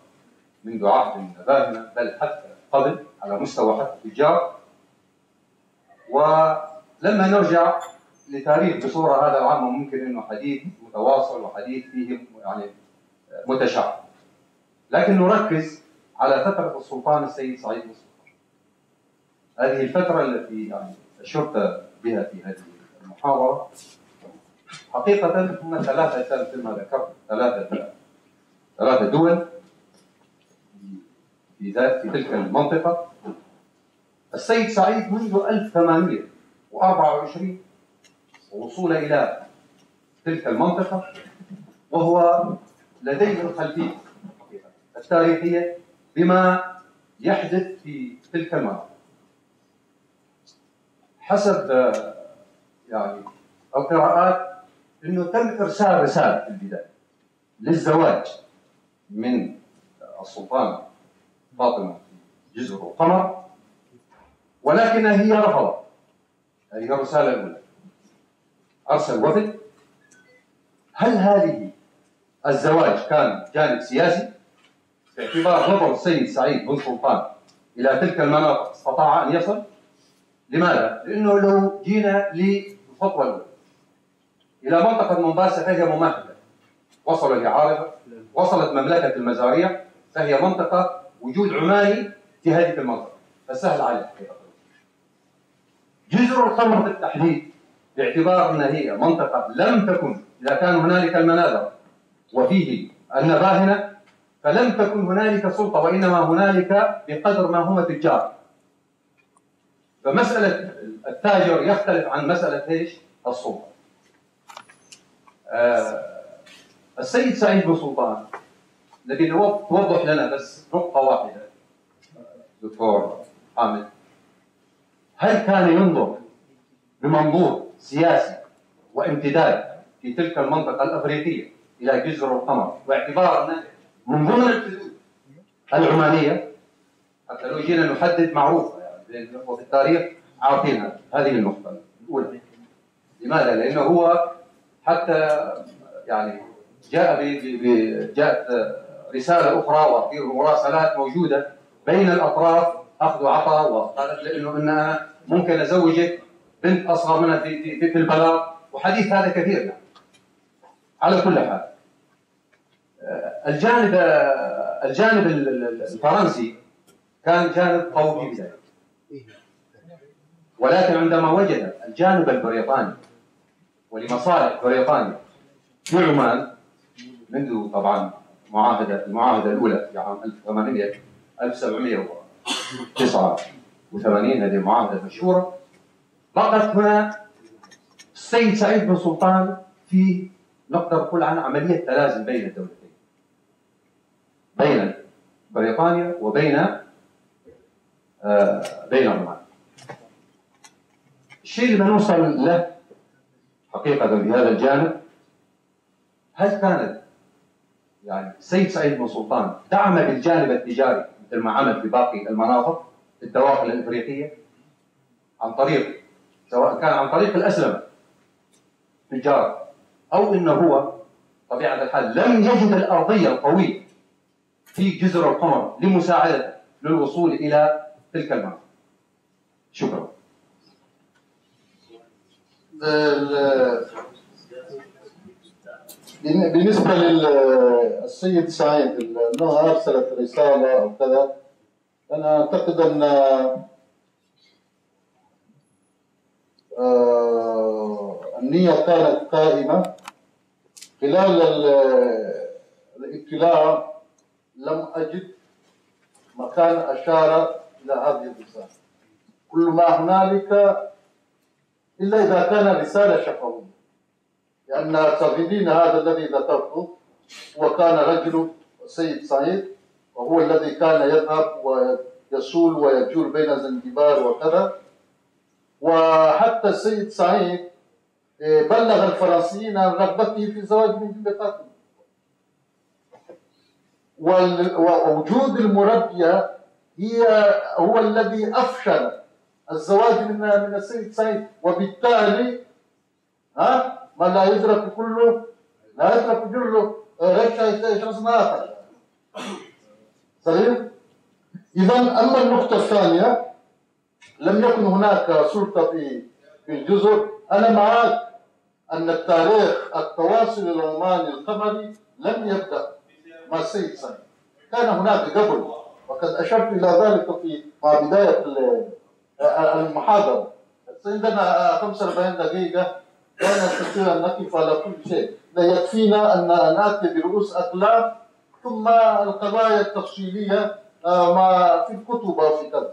منذ عهد باهنه بل حتى قبل على مستوى حتى التجار ولما نرجع لتاريخ بصورة هذا العام ممكن إنه حديث متواصل وحديث فيه يعني متشعب. لكن نركز على فترة السلطان السيد سعيد مصطفى. هذه الفترة التي يعني أشرت بها في هذه المحاضره حقيقة هم ثلاثة مثل ما ذكرت ثلاثة ثلاثة دول في ذات في تلك المنطقة. السيد سعيد منذ 1824 ووصول إلى تلك المنطقة وهو لديه الخلفية التاريخية بما يحدث في تلك المناطق حسب يعني القراءات إنه تم إرسال رسالة في البداية للزواج. من السلطان فاطمة في جزر القمر. ولكنها هي رفضت. هذه الرسالة الاولى أرسل وفد. هل هذه الزواج كان جانب سياسي؟ باعتبار نظر السيد سعيد بن سلطان إلى تلك المناطق استطاع أن يصل؟ لماذا؟ لأنه لو جينا للخطوه الأولى. إلى منطقة مومباسا فهي ممهده وصل لعارضه وصلت مملكة المزاريع فهي منطقة وجود عماني في هذه المنطقة فسهل عليه جزر القمر بالتحديد باعتبار أن هي منطقة لم تكن إذا كان هنالك المنابر وفيه النباهنة فلم تكن هنالك سلطة وإنما هنالك بقدر ما هم تجار فمسألة التاجر يختلف عن مسألة إيش؟ السلطة. آه السيد سعيد بن سلطان. الذي توضح لنا بس نقطة واحدة. دكتور حامد هل كان ينظر بمنظور سياسي وامتداد في تلك المنطقة الأفريقية إلى جزر القمر باعتبار أنه من ضمن العمانية؟ حتى لو جينا نحدد معروفة يعني وفي التاريخ عارفينها هذه النقطة الأولى. لماذا؟ لأنه هو حتى يعني جاء جاءت رسالة أخرى وفي مراسلات موجودة بين الأطراف. أخذ وعطاء وقالت لأنه أن ممكن أزوجك. بنت أصغر منها في في, في البلاغ. وحديث هذا كثير. على كل حال آه، الجانب آه، الجانب الفرنسي كان جانب قوي جدا ولكن عندما وجد الجانب البريطاني ولمصالح بريطانيا في عمان منذ طبعا معاهدة المعاهدة الأولى في عام 1800 1789 هذه المعاهدة المشهورة. بقت هنا السيد سعيد بن سلطان في نقدر نقول عن عملية تلازم بين الدولتين. بين بريطانيا وبين آه بين عمان الشيء اللي بنوصل له حقيقة في هذا الجانب هل كانت يعني السيد سعيد بن سلطان دعم بالجانب التجاري مثل ما عمل في باقي المناطق الدواخل الإفريقية عن طريق سواء كان عن طريق الأسلمة تجارة أو إنه هو طبيعة الحال لم يجد الأرضية القوية في جزر القمر لمساعدته للوصول إلى تلك المنطقة. شكرا. بالنسبة للسيد سعيد أنه أرسلت رسالة أو كذا. أنا أعتقد أن آه، النية كانت قائمة. خلال الاطلاع لم أجد مكان أشار إلى هذه الرسالة. كل ما هنالك إلا إذا كان رسالة شفوية. لأن سافيدين هذا الذي ذكرته هو كان رجل سيد سعيد وهو الذي كان يذهب ويسول ويجول بين زنجبار وكذا. وحتى السيد سعيد آه، بلغ الفرنسيين عن رغبته في الزواج من وال- ووجود المربية هي هو الذي أفشل الزواج من من السيد سعيد وبالتالي ها ما لا يدرك كله لا يدرك جله غير شخص آخر. صحيح؟ إذا أما النقطة الثانية لم يكن هناك سلطة في في الجزر. أنا معك أن التاريخ التواصل العماني القمري لم يبدأ. مع السيد سعيد كان هناك قبل وقد أشرت إلى ذلك في مع بداية ال- المحاضرة. عندنا 45 دقيقة. لا نستطيع أن نقف على كل شيء. لا يكفينا أن نأتي برؤوس أقلام ثم القضايا التفصيلية آه، ما في الكتب أو في كذا.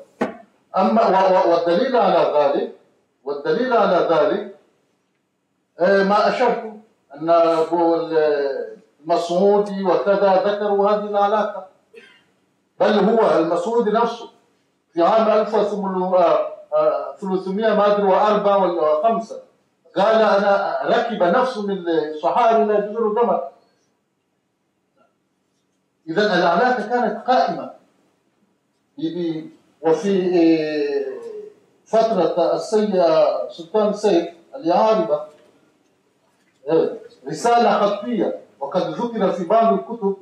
و- والدليل على ذلك والدليل على ذلك آه، ما أشرت أن أبو المسعودي وكذا ذكروا هذه العلاقة. بل هو المسعودي نفسه. في عام 1300 ما أدري وأربعة ولا خمسة قال أنا ركب نفسه من الصحاري إلى جزر القمر. إذا العلاقة كانت قائمة. وفي آه، فترة السيد سلطان السيد اليعاربة آه، رسالة خطية. وقد ذكر في بعض الكتب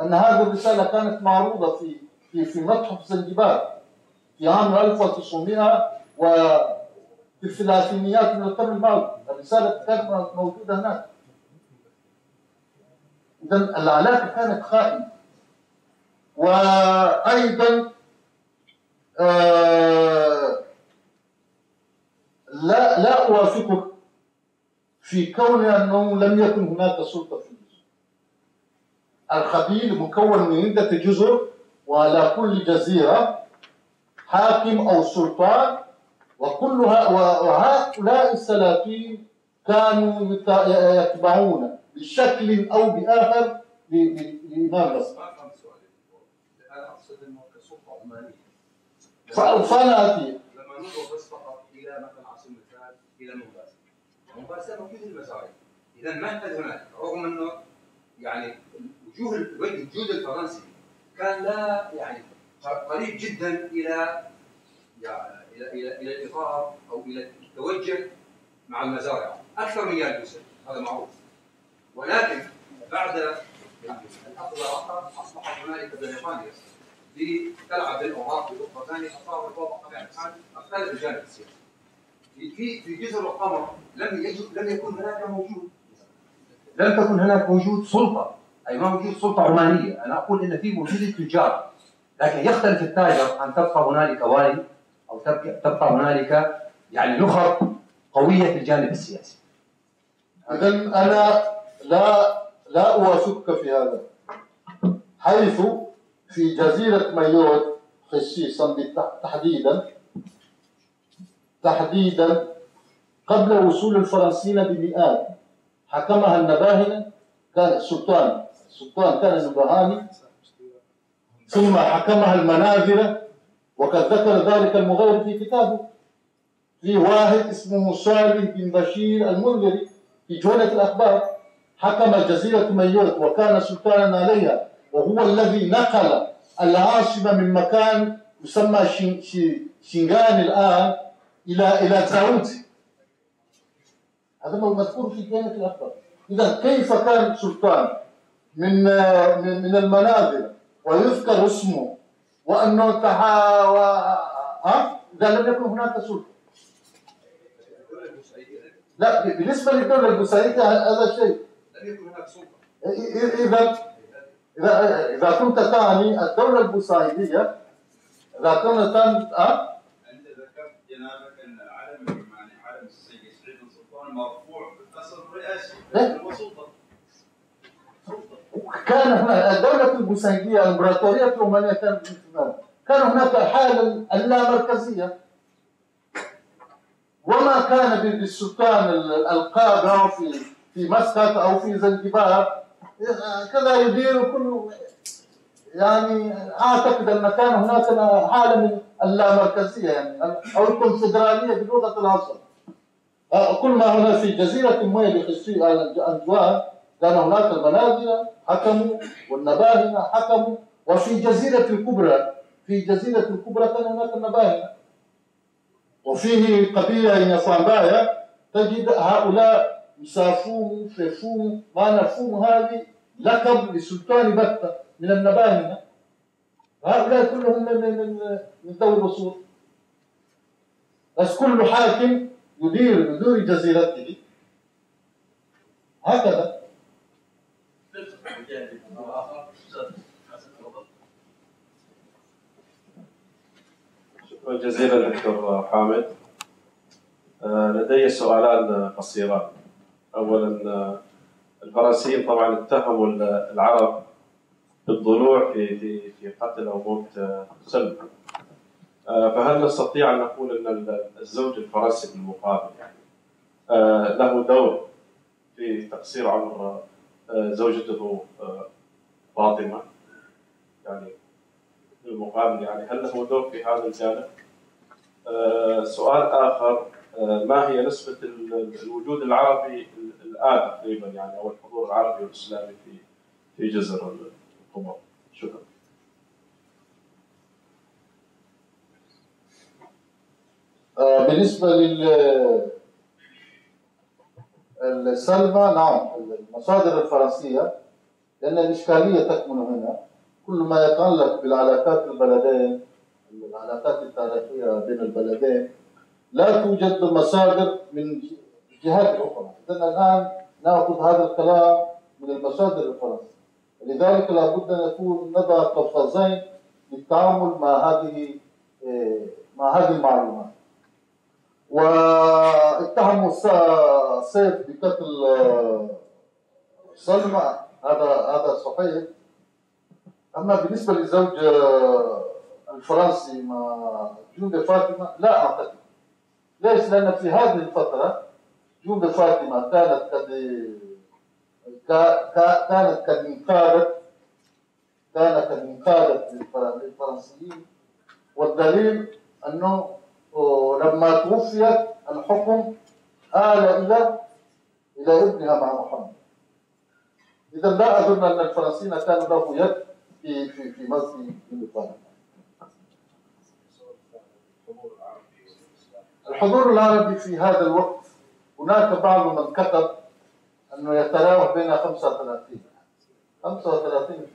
أن هذه الرسالة كانت معروضة في في في متحف زنجبار في عام 1900 وفي الثلاثينيات من القرن الماضي الرسالة كانت موجودة هناك. إذا العلاقة كانت قائمة وأيضا آه، لا لا أوافقك في كون أنه لم يكن هناك سلطة في الجزر. الخبيل مكون من عدة جزر وعلى كل جزيرة حاكم أو سلطان وكلها وهؤلاء السلاطين كانوا يت- يتبعون بشكل أو بآخر ل- ل- لإمام مصر ما فهمت سؤالي أنا أقصد إنه كسلطه عمانية. أتي لما ننظر بس فقط إلى مثلا على سبيل المثال إلى موجود المزارع إذا ما هناك رغم إنه يعني وجوه الوجود الفرنسي كان لا يعني قريب جدا إلى يعني إلى إلى إلى الاطار أو إلى التوجه مع المزارع. أكثر من يالبوسا هذا معروف. ولكن بعد الآخر اصبحت هنالك بريطانيا تلعب بالأوراق بالاخرى ثانية فصار الوضع يعني اختلف الجانب السياسي. في في جزر القمر لم يجد لم يكن هناك موجود. لم تكن هناك وجود سلطة. أي ما وجود سلطة عمانيه أنا أقول إن في وجود التجار لكن يختلف التاجر أن تبقى هنالك والي أو تبقى, هنالك يعني نخب قوية في الجانب السياسي. إذا أنا لا لا أوافقك في هذا حيث في جزيرة مايوت خصيصا تحديدا تحديدا قبل وصول الفرنسيين بمئات حكمها النباهنة كان السلطان السلطان كان النبهاني ثم حكمها المناذرة وقد ذكر ذلك المغير في كتابه في واحد اسمه صالح بن بشير المنذري في جولة الأخبار حكم جزيرة ميوت وكان سلطانا عليها وهو الذي نقل العاصمة من مكان يسمى شينغان الآن إلى إلى تاوتي هذا مذكور في جولة الأخبار. إذا كيف كان سلطان من من من المنازل؟ ويذكر اسمه. وأنه تحا و... ها؟ إذا لم يكن هناك سلطة الدولة البوسعيديه لا بالنسبة للدولة البوسعيدية هذا شيء لم يكن هناك سلطه إذا إذا إذا كنت تعني الدولة البوسعيدية إذا كنت تعني أه؟ انت ذكرت جنابك أن علم العماني علم السيد سعيد السلطان مرفوع بالقصر الرئاسي إيه؟ هو سلطة كان هنا الدولة البوسعيدية الإمبراطورية الرومانية كانت بالفعل. كان هناك حالة اللامركزية وما كان بالسلطان القادة في في مسقط أو في زنجبار كذا يدير كل يعني أعتقد أن كان هناك حالة من اللامركزية يعني أو الكونفدرالية بلغة العصر كل ما هنا في جزيرة مويه بخصوص الأنجوان كان هناك المنازل حكموا والنباهنة حكموا وفي جزيرة الكبرى في جزيرة الكبرى كان هناك النباهنة وفيه قبيلة ينفعبايا تجد هؤلاء يسافون فيفون ما نفوم هذه لقب لسلطان بتة من النباهنة هؤلاء كلهم من من من, ذوي الأصول بس كل حاكم يدير يدير جزيرته. هكذا. شكرا جزيلا دكتور حامد. آه، لدي سؤالان قصيران. اولا آه، الفرنسيين طبعا اتهموا العرب بالضلوع في في في قتل أو موت آه، سلمى. فهل نستطيع أن نقول أن الزوج الفرنسي بالمقابل يعني له دور في تقصير عمر زوجته فاطمة يعني بالمقابل يعني هل له دور في هذا الجانب؟ آه، سؤال آخر آه، ما هي نسبة الوجود العربي الآن تقريبا يعني أو الحضور العربي والإسلامي في في جزر القمر؟ شكرا. آه، بالنسبة لل السلمى نعم المصادر الفرنسية لأن الإشكالية تكمن هنا. كل ما يتعلق بالعلاقات البلدين العلاقات التاريخية بين البلدين لا توجد مصادر من الجهات الأخرى. إذن الآن نأخذ هذا الكلام من المصادر الفرنسية. لذلك لابد أن يكون نضع قفازين للتعامل مع هذه مع هذه المعلومات. واتهموا سيف بقتل سلمى هذا هذا صحيح أما بالنسبة للزوج الفرنسي مع جند فاطمة لا أعتقد ليش؟ لأن في هذه الفترة جند فاطمة كانت قد كانت قد انقادت كانت قد انقادت للفرنسيين والدليل أنه لما توفيت الحكم آل إلى إلى ابنها مع محمد. إذا لا أظن أن الفرنسيين كان له يد في في في مصر في الحضور العربي في هذا الوقت هناك بعض من كتب أنه يتراوح بين 35 35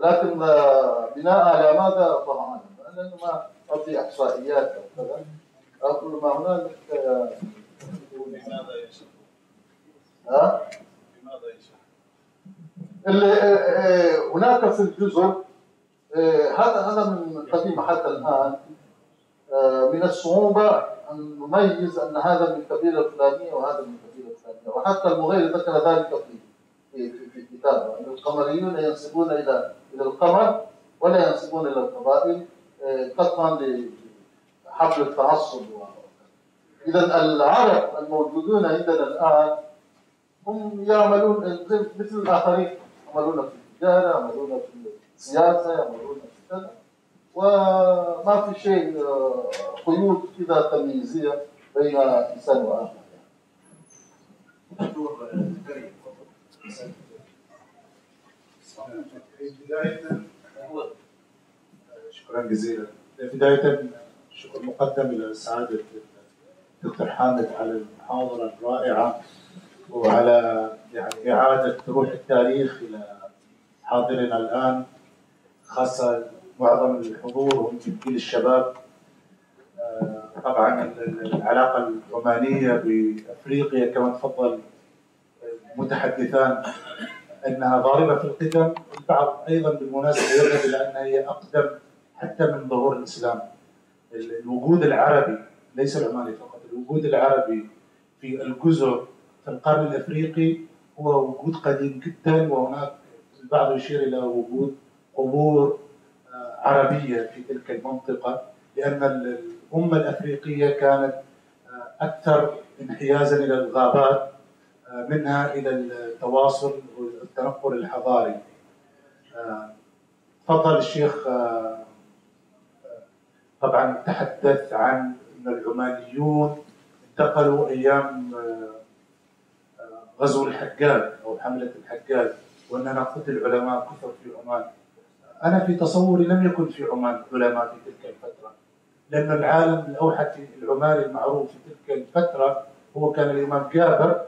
لكن بناء على ماذا؟ الله أعلم لأنه ما في إحصائيات أو كذا. أقول ما هنالك ها؟ اللي هناك في الجزر هذا هذا من قديم حتى الآن. من الصعوبة أن نميز أن هذا من القبيلة الفلانية وهذا من القبيلة الفلانية. وحتى المغيري ذكر ذلك في في في, كتابه. أن القمريون ينسبون إلى إلى القمر ولا ينسبون إلى القبائل قطعا لحبل التعصب إذا العرب الموجودون عندنا الآن هم يعملون مثل الآخرين. يعملون في التجارة يعملون في السياسة يعملون في كذا. وما في شيء قيود كذا تمييزية بين إنسان وآخر. شكرا جزيلا. بداية شكر مقدم إلى سعادة دكتور حامد على المحاضرة الرائعة. وعلى يعني إعادة روح التاريخ إلى حاضرنا الآن خاصة معظم الحضور هم من جيل الشباب. آه، طبعا العلاقة العمانية بأفريقيا كما تفضل المتحدثان أنها ضاربة في القدم البعض أيضا بالمناسبة يذهب إلى أنها هي أقدم حتى من ظهور الإسلام. الوجود العربي ليس العماني فقط الوجود العربي في الجزر في القرن الإفريقي هو وجود قديم جدا وهناك البعض يشير إلى وجود قبور آه، عربية في تلك المنطقة لأن الأمة الإفريقية كانت آه، أكثر انحيازا إلى الغابات آه، منها إلى التواصل والتنقل الحضاري. تفضل الشيخ طبعا تحدث عن أن العمانيون انتقلوا أيام غزو الحجاج أو حملة الحجاج واننا قتل علماء كثر في عمان أنا في تصوري لم يكن في عمان علماء في تلك الفترة لأن العالم الأوحد العماني المعروف في تلك الفترة هو كان الإمام جابر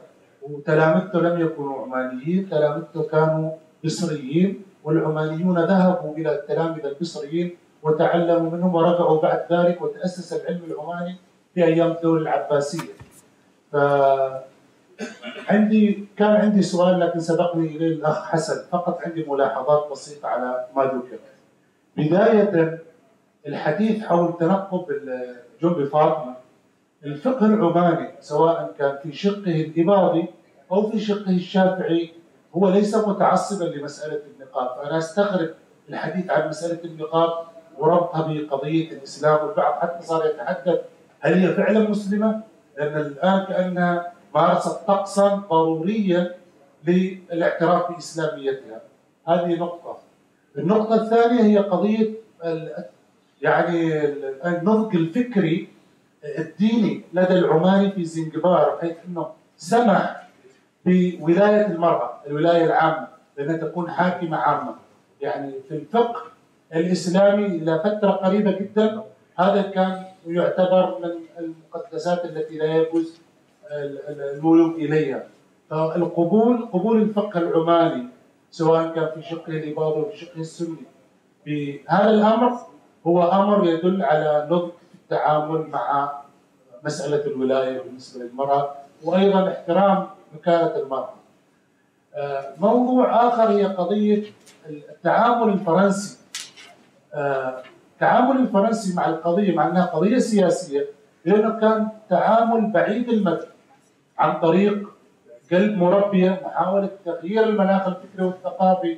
وتلامذته لم يكونوا عمانيين تلامذته كانوا مصريين والعمانيون ذهبوا إلى التلامذة المصريين وتعلموا منهم ورجعوا بعد ذلك وتأسس العلم العماني في أيام الدولة العباسية. ف عندي كان عندي سؤال لكن سبقني إليه الأخ حسن فقط عندي ملاحظات بسيطة على ما ذكر. بداية الحديث حول تنقب جنب فاطمه الفقه العماني سواء كان في شقه الإباضي أو في شقه الشافعي هو ليس متعصبا لمسألة النقاب فأنا أستغرب الحديث عن مسألة النقاب وربطها بقضية الإسلام والبعض حتى صار يتحدث هل هي فعلا مسلمة؟ لأن الآن كأنها مارست طقسا ضروريا للاعتراف بإسلاميتها هذه نقطة النقطة الثانية هي قضية يعني النضج الفكري الديني لدى العماني في زنجبار بحيث إنه سمح بولاية المرأة، الولاية العامة، لأنها تكون حاكمة عامة. يعني في الفقه الإسلامي إلى فترة قريبة جدا هذا كان يعتبر من المقدسات التي لا يجوز الملوك إليها. فالقبول قبول الفقه العماني سواء كان في شقه الاباضه أو في شقه السني. بهذا الأمر هو أمر يدل على نضج التعامل مع مسألة الولاية بالنسبة للمرأة وأيضا احترام مكانة المرأة. آه، موضوع آخر هي قضية التعامل الفرنسي. التعامل آه، الفرنسي مع القضية مع أنها قضية سياسية لأنه كان تعامل بعيد المدى. عن طريق قلب مربية محاولة تغيير المناخ الفكري والثقافي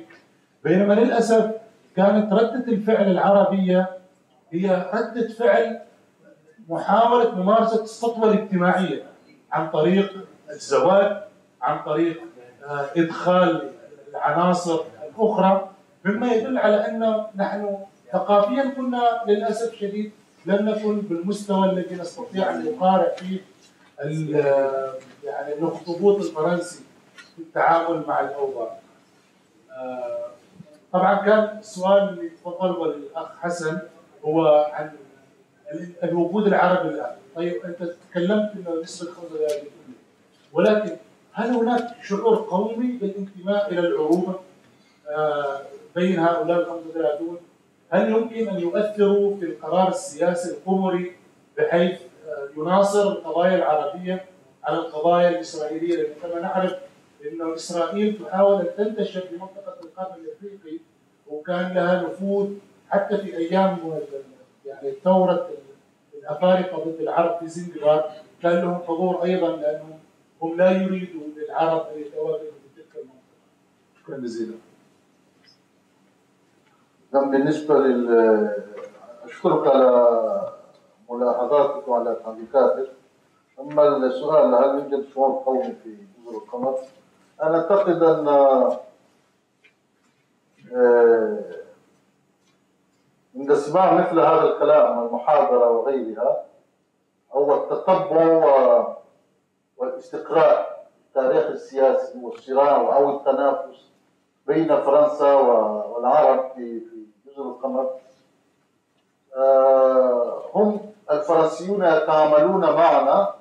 بينما للأسف كانت ردة الفعل العربية هي ردة فعل محاولة ممارسة السطوة الاجتماعية عن طريق الزواج عن طريق آه، إدخال العناصر الأخرى مما يدل على أن نحن ثقافيا كنا للأسف الشديد لم نكن بالمستوى الذي نستطيع أن نقارع فيه يعني الاخطبوط الفرنسي في التعامل مع الأوضاع. آه، طبعا كان السؤال اللي تفضل الأخ حسن هو عن الوجود العربي الآن. طيب أنت تكلمت انه نسبه 5% ولكن هل هناك شعور قومي بالانتماء إلى العروبة؟ آه، بين هؤلاء الخمسه ثلاثون هل يمكن أن يؤثروا في القرار السياسي القمري بحيث يناصر القضايا العربية على القضايا الإسرائيلية لأن كما نعرف إنه إسرائيل تحاول أن تنتشر في منطقة القرن الإفريقي وكان لها نفوذ حتى في أيام يعني ثوره الأفارقة ضد العرب في زنجبار كان لهم حضور أيضا لأنهم هم لا يريدوا للعرب أن يتواجدوا في تلك المنطقة. شكرا جزيلا. بالنسبة لل أشكرك على ملاحظاتك وعلى تعليقاتك. أما السؤال هل يوجد شعور قومي في جزر القمر؟ أنا أعتقد أن آه، عند سماع مثل هذا الكلام والمحاضرة وغيرها أو التتبع والاستقراء التاريخ السياسي والصراع أو التنافس بين فرنسا والعرب في في جزر القمر آه، هم الفرنسيون يتعاملون معنا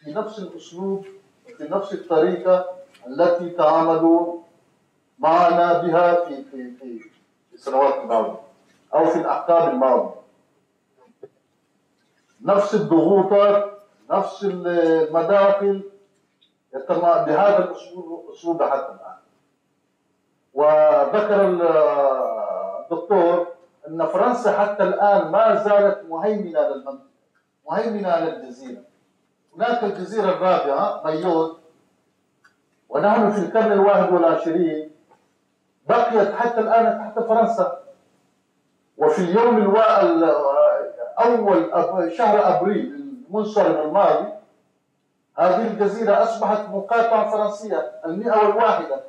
في نفس الأسلوب وفي نفس الطريقة التي تعاملوا معنا بها في في في السنوات الماضية أو في الأحكام الماضية. نفس الضغوطات نفس المداخل بهذا الأسلوب أسلوب حتى الآن. وذكر الدكتور أن فرنسا حتى الآن ما زالت المنطقة مهيمنة على الجزيرة هناك الجزيرة الرابعة ميوت ونحن في القرن الواحد والعشرين بقيت حتى الآن تحت فرنسا. وفي اليوم أول شهر أبريل المنصرم الماضي هذه الجزيرة أصبحت مقاطعة فرنسية المئة والواحدة.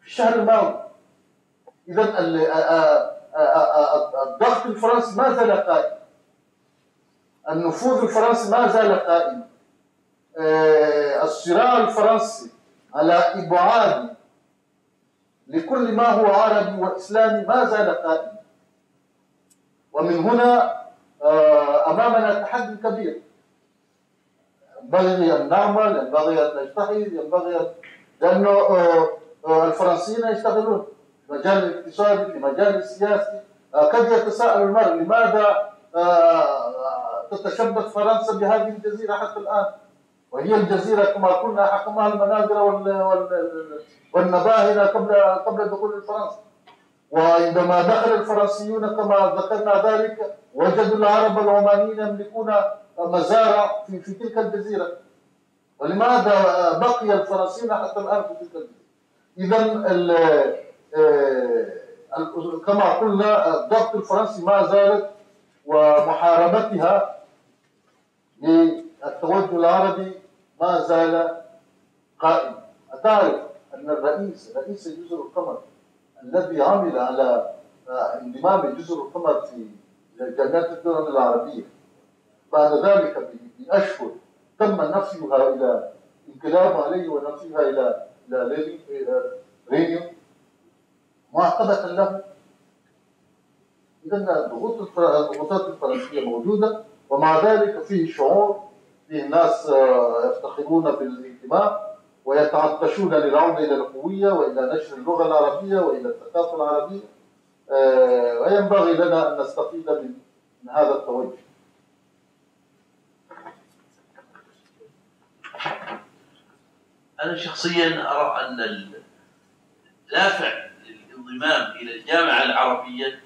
في الشهر الماضي إذا الضغط الفرنسي ما زال قائم. النفوذ الفرنسي ما زال قائما آه، الصراع الفرنسي على إبعاد لكل ما هو عربي وإسلامي ما زال قائما ومن هنا آه، أمامنا تحدي كبير. ينبغي أن نعمل ينبغي أن نجتهد ينبغي آه، آه، الفرنسيين يشتغلون. في مجال الاقتصادي في مجال السياسي. آه، قد يتساءل المرء؟ لماذا آه، تتشبث فرنسا بهذه الجزيرة حتى الآن؟ وهي الجزيرة كما قلنا حكمها وال- والنباهرة قبل قبل دخول الفرنسا وعندما دخل الفرنسيون كما ذكرنا ذلك وجدوا العرب العمانيين يملكون مزارع في, في تلك الجزيرة. ولماذا بقي الفرنسيين حتى الآن في تلك الجزيرة؟ إذا آه، كما قلنا الضغط الفرنسي ما زالت ومحاربتها للتوجه العربي ما زال قائم. أتعرف أن الرئيس رئيس جزر القمر الذي عمل على آه، انضمام جزر القمر في جامعة الدول العربية بعد ذلك بأشهر تم نفيها إلى انقلاب عليه ونفيها إلى إلى ليلي- معقبة له إذا الضغوط الضغوطات الفرنسية موجودة ومع ذلك فيه شعور فيه ناس آه، يفتخرون بالانتماء ويتعطشون للعودة إلى الهوية وإلى نشر اللغة العربية وإلى الثقافة العربية. آه، وينبغي لنا أن نستفيد من هذا التوجه. أنا شخصيا أرى أن الدافع للانضمام إلى الجامعة العربية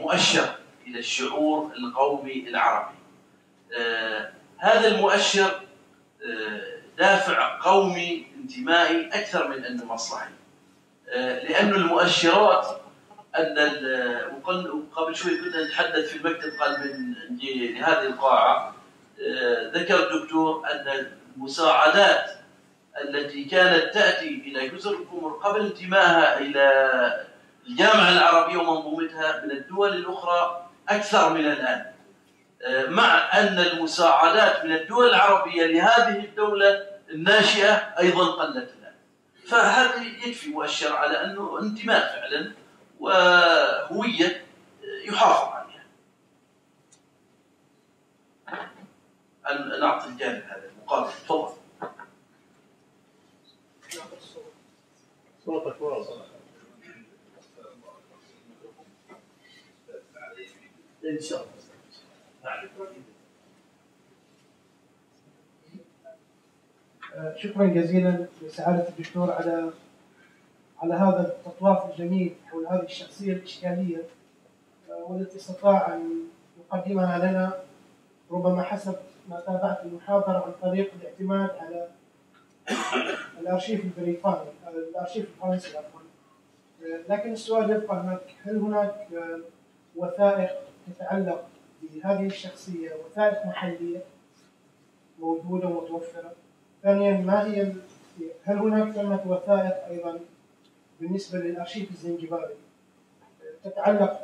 مؤشر إلى الشعور القومي العربي. آه هذا المؤشر آه دافع قومي انتمائي أكثر من أنه مصلحي. آه لأن المؤشرات أن وقبل شوي كنا نتحدث في المكتب قال من لهذه القاعة آه ذكر الدكتور أن المساعدات التي كانت تأتي إلى جزر القمر قبل انتمائها إلى الجامعة العربية ومنظومتها من الدول الأخرى أكثر من الآن. آه، مع أن المساعدات من الدول العربية لهذه الدولة الناشئة أيضا قلت الآن فهذا يكفي مؤشر على أنه انتماء فعلا؟ وهوية آه، يحافظ عليها. نعطي الجانب هذا. المقابل تفضل. صوتك واضح. إن شاء الله. شكرا جزيلا لسعادة الدكتور على على هذا التطواف الجميل حول هذه الشخصية الإشكالية. آه، والتي استطاع أن يقدمها لنا ربما حسب ما تابعت المحاضرة عن طريق الاعتماد على الأرشيف البريطاني الأرشيف الفرنسي عفوا. لكن السؤال يبقى هناك هل هناك وثائق تتعلق بهذه الشخصية وثائق محلية موجودة ومتوفرة؟ ثانيا ما هي هل هناك ثمة وثائق أيضا بالنسبة للأرشيف الزنجباري تتعلق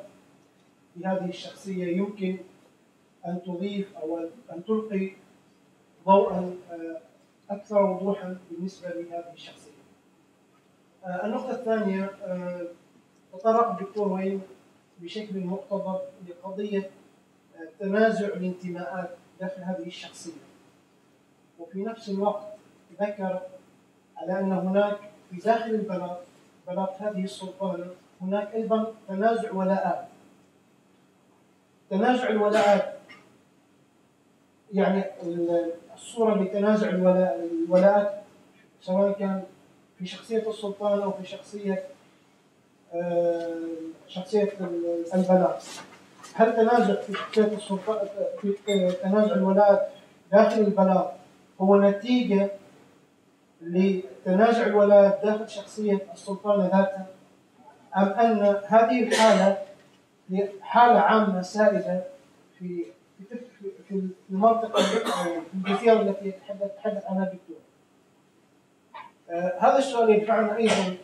بهذه الشخصية؟ يمكن أن تضيف أو أن تلقي ضوءا آه، أكثر وضوحا بالنسبة لهذه الشخصية. آه، النقطة الثانية آه، تطرق الدكتور وين بشكل مقتضب لقضية آه، تنازع الانتماءات داخل هذه الشخصية. وفي نفس الوقت ذكر على أن هناك في داخل البلاط بلاط هذه السلطانة هناك أيضا تنازع ولاءات تنازع الولاءات يعني ال- الصورة لتنازع الولاء الولاءات سواء كان في شخصية السلطان أو في شخصية آه، شخصية ال- البلاط هل تنازع في شخصية السلطان في تنازع الولاءات داخل البلاط هو نتيجة لتنازع الولاءات داخل شخصية السلطانة ذاتها أم أن هذه الحالة هي حالة عامة سائدة في في في- المنطقة أو في الجزيرة التي يتحدث عنها الدكتور. آه، هذا السؤال يدفعنا أيضا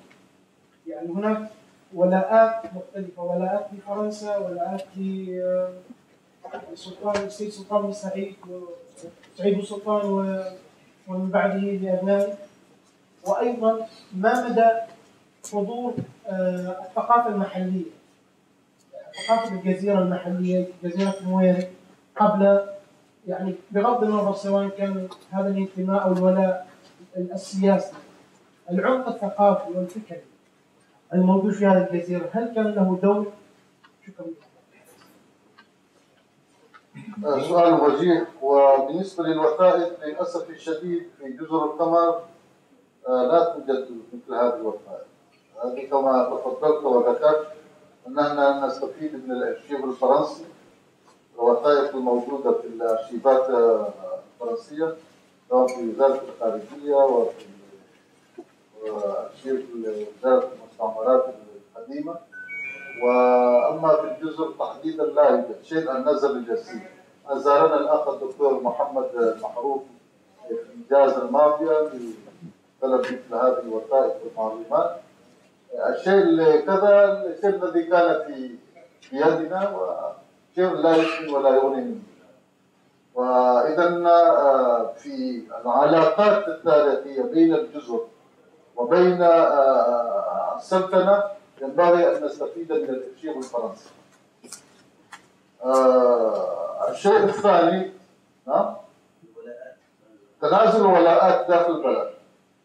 يعني هناك ولاءات مختلفة ولاءات لفرنسا ولاءات لسلطان السيد سلطان بن سعيد وسعيد بن سلطان ومن بعده لأبنائه وأيضا ما مدى حضور آه، الثقافة المحلية ثقافة الجزيرة المحلية جزيرة مويري قبل يعني بغض النظر سواء كان هذا الانتماء أو الولاء السياسي العمق الثقافي والفكري الموجود في هذه الجزيرة هل كان له دور؟ شكرا. سؤال وجيه. وبالنسبة للوثائق للأسف الشديد في جزر القمر آه، لا توجد مثل هذه الوثائق. هذه كما تفضلت وذكرت أننا نستفيد من الأرشيف الفرنسي. الوثائق الموجودة في الأرشيفات الفرنسية سواء في وزارة الخارجية وفي أرشيف وزارة المستعمرات القديمة. وأما في الجزر تحديدا لا يوجد شيء عن نزل الجسيم زارنا الأخ الدكتور محمد المحروف في إنجاز المافيا لطلب مثل هذه الوثائق والمعلومات. الشيء كذا الشيء الذي كان في بيدنا وشيء لا يسمن ولا يغني منه واذا آه، في العلاقات التاريخيه بين الجزر وبين آه، السلطنة ينبغي أن نستفيد من الارشيف الفرنسي. آه الشيء الثاني نعم تنازل الولاءات داخل البلد.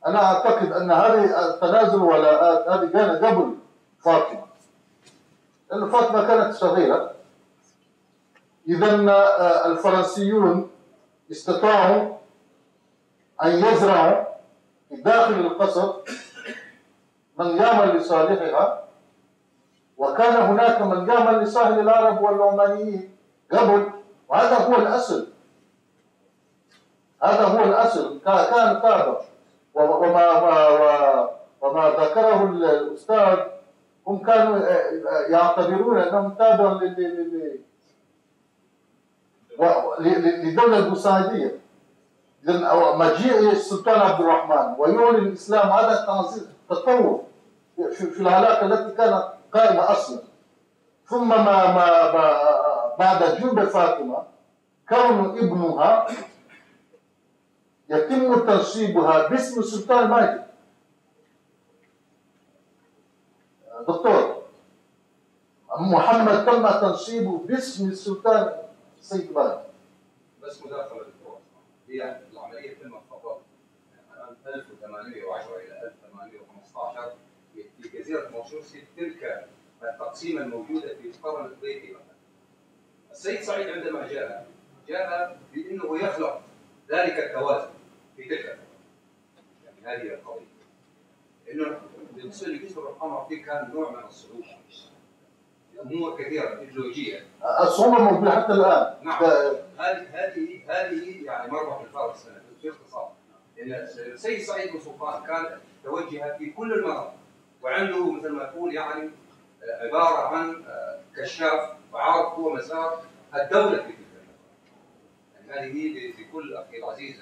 أنا أعتقد أن هذه تنازل الولاءات هذه كان قبل فاطمة. لأن فاطمة كانت صغيرة. اذا آه، الفرنسيون استطاعوا أن يزرعوا في داخل القصر من يعمل لصالحها وكان هناك من يعمل لصالح العرب والعمانيين قبل وهذا هو الأصل. هذا هو الأصل. كان تابع وما وما ذكره الأستاذ هم كانوا يعتبرون أنهم تابع للدوله البوسعيديه اذا مجيء السلطان عبد الرحمن ويعلن الإسلام هذا تطور في العلاقه التي كانت قائمة أصلا. ثم ما ما بعد جنب فاطمة كون ابنها يتم تنصيبها باسم السلطان ماجد. دكتور محمد تم تنصيبه باسم السلطان سيد ماجد بس مداخلة هي العملية تمت فقط 1810 إلى 1815 في جزيرة مورشوس تلك التقسيمه الموجودة في القرن البيتي مثلا. السيد سعيد عندما جاء جاء بإنه يخلق ذلك التوازن في تلك الفترة. يعني هذه القضية. انه بالنسبة لجسر القمر في كان نوع من الصعوبه. امور كثيرة ايديولوجيه. الصعوبة موجوده حتى الآن. نعم. هذه هذه هذه يعني مربح الفرس في اختصار. لأن السيد سعيد بن سلطان كان توجه في كل المناطق وعنده مثل ما تقول يعني عبارة عن آه، كشاف وعارف هو مسار الدولة في تلك يعني هذه لكل أخي العزيز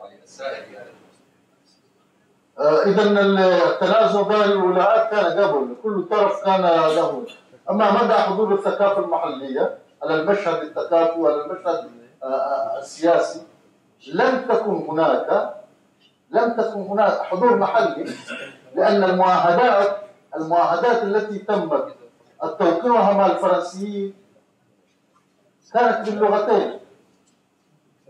يعني السائل في هذا آه، اذا التنازل بين الولايات كان قبل كل طرف كان له أما مدى حضور الثقافة المحلية على المشهد الثقافي وعلى المشهد آه، السياسي لم تكن هناك لم تكن هناك حضور محلي لأن المعاهدات المعاهدات التي تمت التوقيعها مع الفرنسيين كانت باللغتين.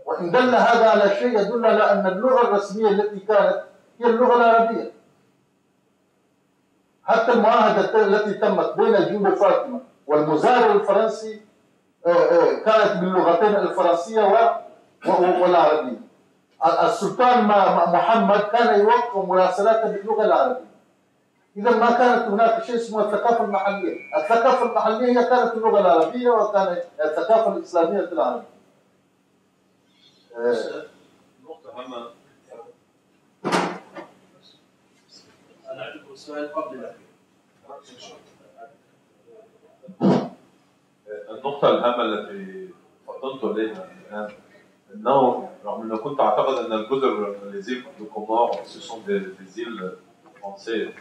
وإن دل هذا على شيء يدل على أن اللغة الرسمية التي كانت هي اللغة العربية. حتى المعاهدة التي تمت بين جنوب فاطمة والمزارع الفرنسي آه، آه، كانت باللغتين الفرنسية والعربية. السلطان محمد كان يوقع مراسلاته باللغة العربية. إذا ما كانت هناك شيء اسمه الثقافة المحلية، الثقافة المحلية هي كانت اللغة العربية وكانت الثقافة الإسلامية في العربية. نقطة هامة قبل الأخير. النقطة الهامة التي فضلت إليها الآن أنه رغم انه كنت أعتقد أن الجزر les îles de Comores ce sont des îles françaises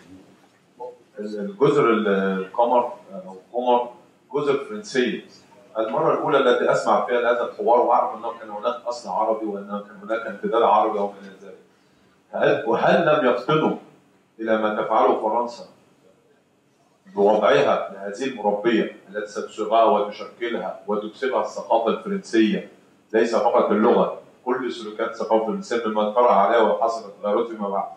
الجزر القمر أو قمر جزر فرنسيه المرة الأولى التي أسمع فيها هذا الحوار وأعرف أنه كان هناك أصل عربي وأنه كان هناك امتداد عربي أو من ذلك. هل وهل لم يفطنوا إلى ما تفعله فرنسا بوضعها لهذه المربية التي ستصيغها وتشكلها وتكسبها الثقافة الفرنسية ليس فقط اللغة كل سلوكات الثقافة الفرنسية مما طرأ عليها وحصلت تغيرات فيما بعد.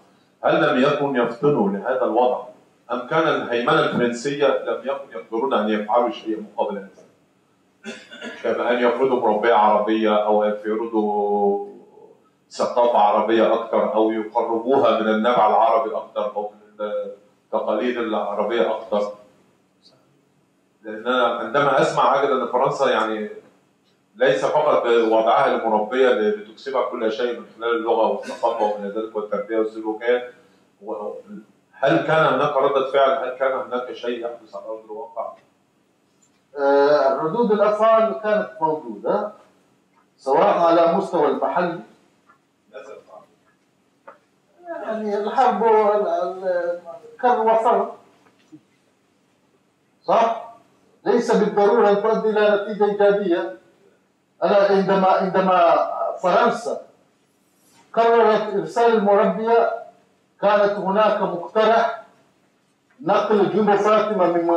هل لم يكن يفطنوا لهذا الوضع أم كان الهيمنة الفرنسية لم يكن يقدرون أن يفعلوا شيئا مقابل هذا؟ كما أن يفرضوا مربية عربية أو يفرضوا ثقافة عربية أكثر أو يقربوها من النبع العربي أكثر أو من التقاليد العربية أكثر لأن أنا عندما أسمع أجد أن فرنسا يعني ليس فقط وضعها المربية لتكسبها كل شيء من خلال اللغة والثقافة ومن ذلك والتربية والسلوكيات هل كان هناك ردة فعل؟ هل كان هناك شيء يحدث على أرض الواقع؟ آه، ردود الأفعال كانت موجودة سواء على مستوى المحلي يعني الحرب كر وفر صح؟ ليس بالضرورة أن تؤدي إلى نتيجة إيجابية أنا عندما عندما فرنسا قررت إرسال المربية كانت هناك مقترح نقل جنوب فاطمة من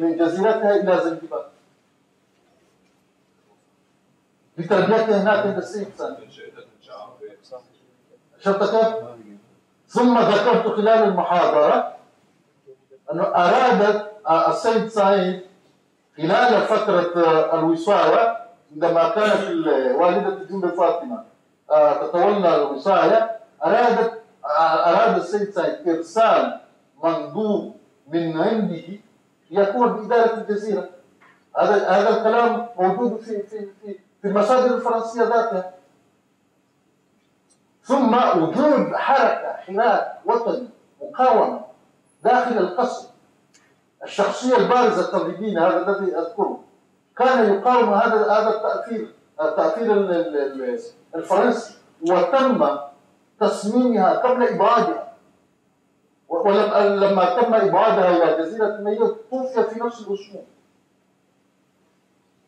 من- جزيرتها إلى زنجبار لتربيتها هناك عند السيد شفت كيف؟ ثم ذكرت خلال المحاضرة أنه أرادت السيد سعيد خلال فترة الوصاية عندما كانت ال- والدة جند فاطمة آه، تتولى الوصاية أرادت أراد السيد سعيد إرسال مندوب من عنده يكون بإدارة الجزيرة. هذا هذا الكلام موجود في في في في المصادر الفرنسية ذاتها. ثم وجود حركة حراك وطني مقاومة داخل القصر. الشخصية البارزة التمريدين هذا الذي أذكره. كان يقاوم هذا هذا التأثير التأثير ال- ال- ال- الفرنسي وتم تصميمها قبل إبعادها ولما تم إبعادها إلى جزيرة ميوت توفي في نفس الأسبوع.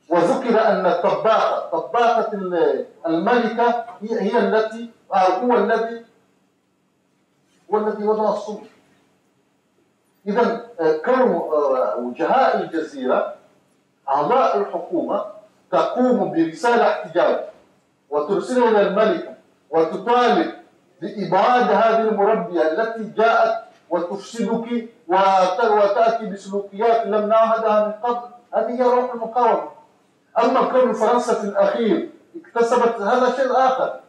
وذكر أن الطباخه طباخه ال- الملكة هي التي هو الذي هو الذي وضع الصلح اذا آه، كون آه، وجهاء الجزيرة أعضاء الحكومة تقوم برسالة احتجاج وترسلها إلى الملكه وتطالب بإبعاد هذه المربية التي جاءت وتفسدك وت- وتأتي بسلوكيات لم نعهدها من قبل. هذه هي روح المقاومة. أما كون فرنسا في الأخير اكتسبت هذا شيء آخر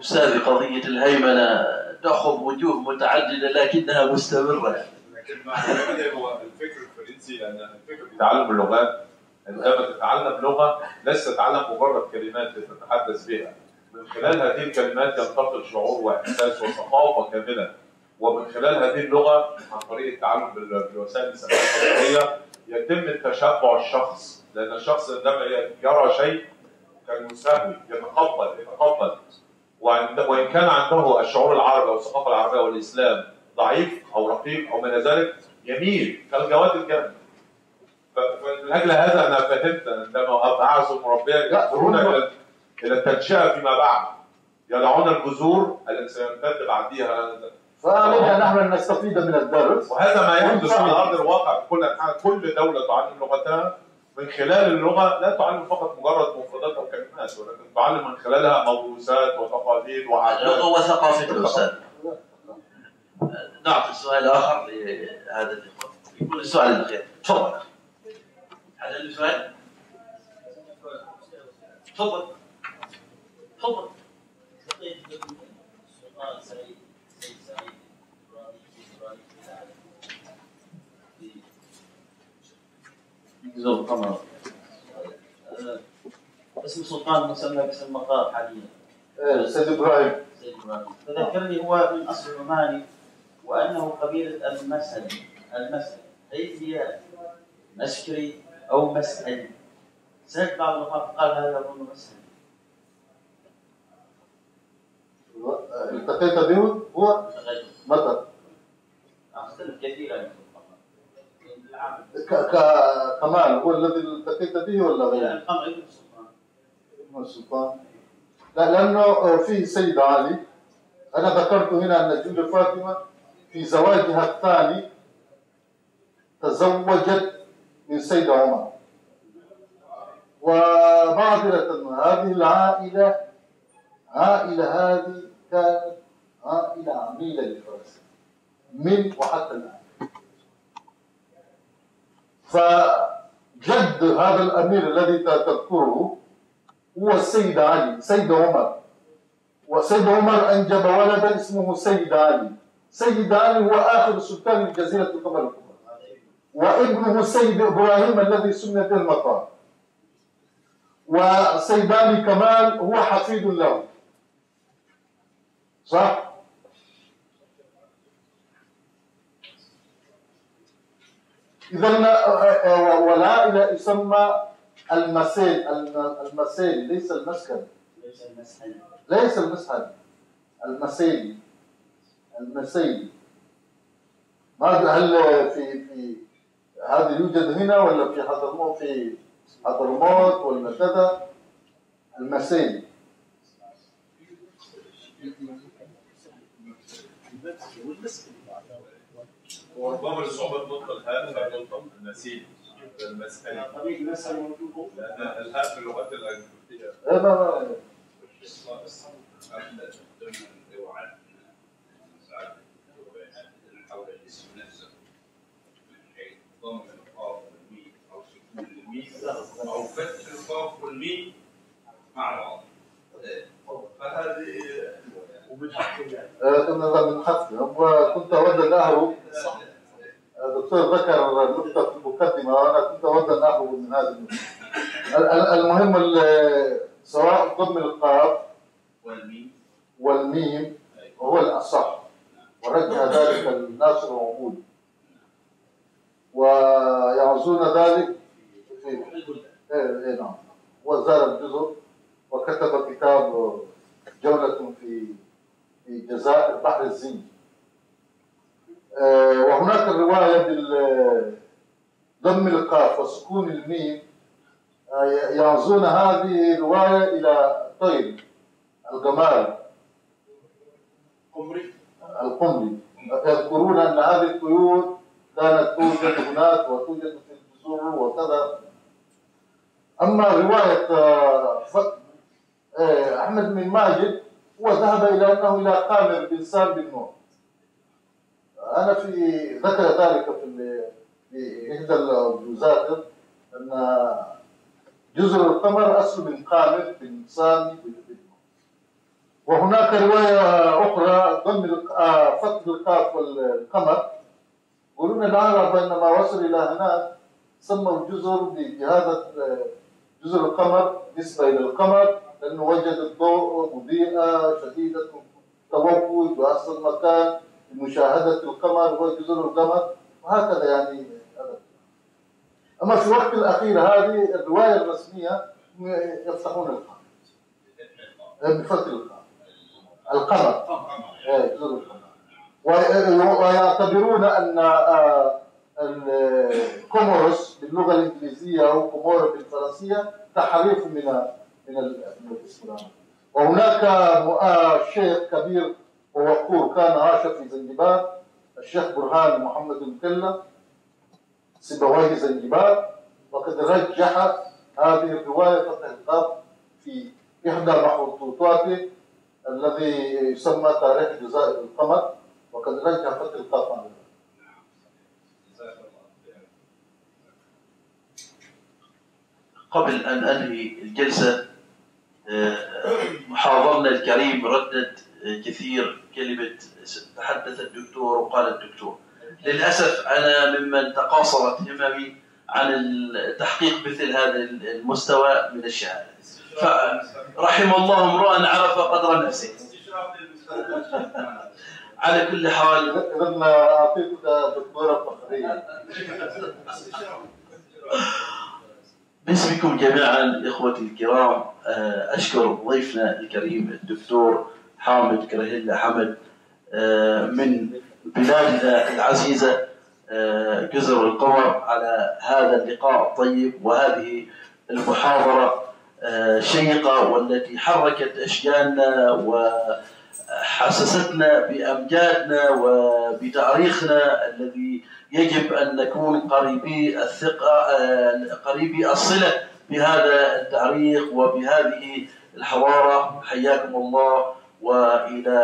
أستاذي قضية الهيمنة تأخذ وجوه متعددة لكنها مستمرة. لكن معنى هو الفكر الفرنسي لأن الفكر في تعلم اللغات عندما تتعلم لغة لست تتعلم مجرد كلمات تتحدث بها. من خلال هذه الكلمات ينتقل شعور وإحساس وثقافة كاملة. ومن خلال هذه اللغة عن طريق التعلم بال- بالوسائل البصريه يتم تشبع الشخص. لأن الشخص عندما يرى شيء كالمساوي يتقبل يتقبل. وان كان عنده الشعور العربي أو الثقافة العربية والاسلام ضعيف أو رقيق أو من ذلك يميل كالجواد الجنه ف- فمن أجل هذا أنا فهمت عندما اعزو مربيا ينظرون إلى إلى التنشئة فيما بعد. يضعون الجذور التي سيمتد بعدها فعلينا نحن نستفيد من الدرس. وهذا ما يحدث على أرض الواقع. في كل انحاء كل دولة تعلم لغتها. من خلال اللغة لا تعلم فقط مجرد مفردات أو كلمات ولكن تعلم من خلالها موروثات وتقاليد وعادات. اللغة وثقافة أستاذ نعطي سؤال آخر لهذا الإخوة يكون السؤال الأخير. تفضل. هذا السؤال؟ تفضل. تفضل السلطان سعيد سيد سعيد إبراهيم إبراهيم جزاك الله آه، اسم سلطان مسمى باسم مطار حاليا. آه، سيد إبراهيم. سيد إبراهيم. فذكرني هو من اصل عماني وأنه قبيلة المسعدي المسعدي هي هي مسكري أو مسعدي سالت بعض الأخوان قال هذا اظن مسعدي التقيت به هو؟ متى؟ أختلف كثيرا عن سلطان ك- ك- كمال هو الذي التقيت به ولا غيره؟ القمر ابن السلطان ابن السلطان لا لأنه في سيد علي. أنا ذكرت هنا أن جود فاطمة في زواجها الثاني تزوجت من سيد عمر. ومعذرة هذه العائلة عائلة هذه كانت عائلة عميلة للفرنسا من وحتى الآن. فجد هذا الأمير الذي تذكره هو السيد علي سيد عمر. وسيد عمر أنجب ولدا اسمه سيد علي. سيد علي هو آخر سلطان الجزيرة القمر الكبرى وابنه سيد إبراهيم الذي سمي به المطار. وسيد علي كمال هو حفيد له. صح؟ إذا والعائلة يسمى المسيل المسيل ليس المسكن ليس المسحل ليس المسحل المسيلي المسيلي ماذا هل في في هذا يوجد هنا ولا في حضرموت في حضرموت ولا كذا؟ المسيلي وربما لصعوبة نطق الهاء فنطق النسيج المسألة لأن الهاء في اللغات الأجنبية لا لا لا. حول الاسم نفسه من حيث ضم القاف والميم أو سكون الميم أو فتح القاف والميم مع بعض فهذه آه، هذا من حسن وكنت أود أن أهرب الدكتور ذكر النقطة في المقدمة وأنا كنت أود أن أهرب من هذه النقطة. ال- ال- المهم ال- سواء ضم القاف والميم. والميم وهو الأصح ورجع ذلك الناس العقول ويعزون ذلك في إيه إيه نعم. وزار الجزر وكتب كتاب جولة في في جزائر بحر الزين. آه، وهناك الرواية بالضم القاف وسكون الميم. آه، يعزون هذه الرواية إلى طير الجمال. قمري. القمري. يذكرون أن هذه الطيور كانت توجد هناك وتوجد في الجزر وكذا. أما رواية آه، آه، أحمد بن ماجد هو ذهب إلى أنه إلى قامر بن سام بن نوح. أنا في ذكر ذلك في ال- في إحدى الجزائر أن جزر القمر بن بن نوح وهناك رواية أخرى ضم آه، فتح القاف والقمر. يقولون العرب عندما وصلوا إلى هناك سموا الجزر بهذا ال- جزر القمر نسبة إلى القمر لأنه وجد الضوء مضيئة شديدة التوقد وأحسن مكان. لمشاهدة القمر هو جزر القمر وهكذا يعني هذا. أما في الوقت الأخير هذه الرواية الرسمية يفتحون القمر بفتح القمر القمر إيه، جزر القمر وي- ويعتبرون أن آه، الكوموروس باللغة الإنجليزية أو كومورو بالفرنسية تحريف من من ال- من الاسم العربي. وهناك آه، شيخ كبير ووقور كان عاش في زنجبار الشيخ برهان محمد مكلا سيبويه زنجبار وقد رجح هذه الرواية القاف في إحدى مخطوطاته الذي يسمى تاريخ جزائر القمر وقد رجح فتح عنه قبل أن أنهي الجلسة آه، محاضرنا الكريم آه، كثير كلمة تحدث الدكتور وقال الدكتور. للأسف أنا ممن تقاصرت هممي عن تحقيق مثل هذا المستوى من الشهادة. فرحم الله امرؤا عرف قدر نفسه. على كل حال. إذا أعطيتك دكتورة فخرية. باسمكم جميعا إخوتي الكرام أشكر ضيفنا الكريم الدكتور حامد كرهيلا حمد آه، من بلادنا العزيزة آه، جزر القمر على هذا اللقاء الطيب وهذه المحاضرة آه، الشيقة والتي حركت أشجاننا وحسستنا بأمجادنا وبتأريخنا الذي يجب أن نكون قريبي الثقة قريبي الصلة بهذا التأريخ وبهذه الحضارة. حياكم الله. وإلى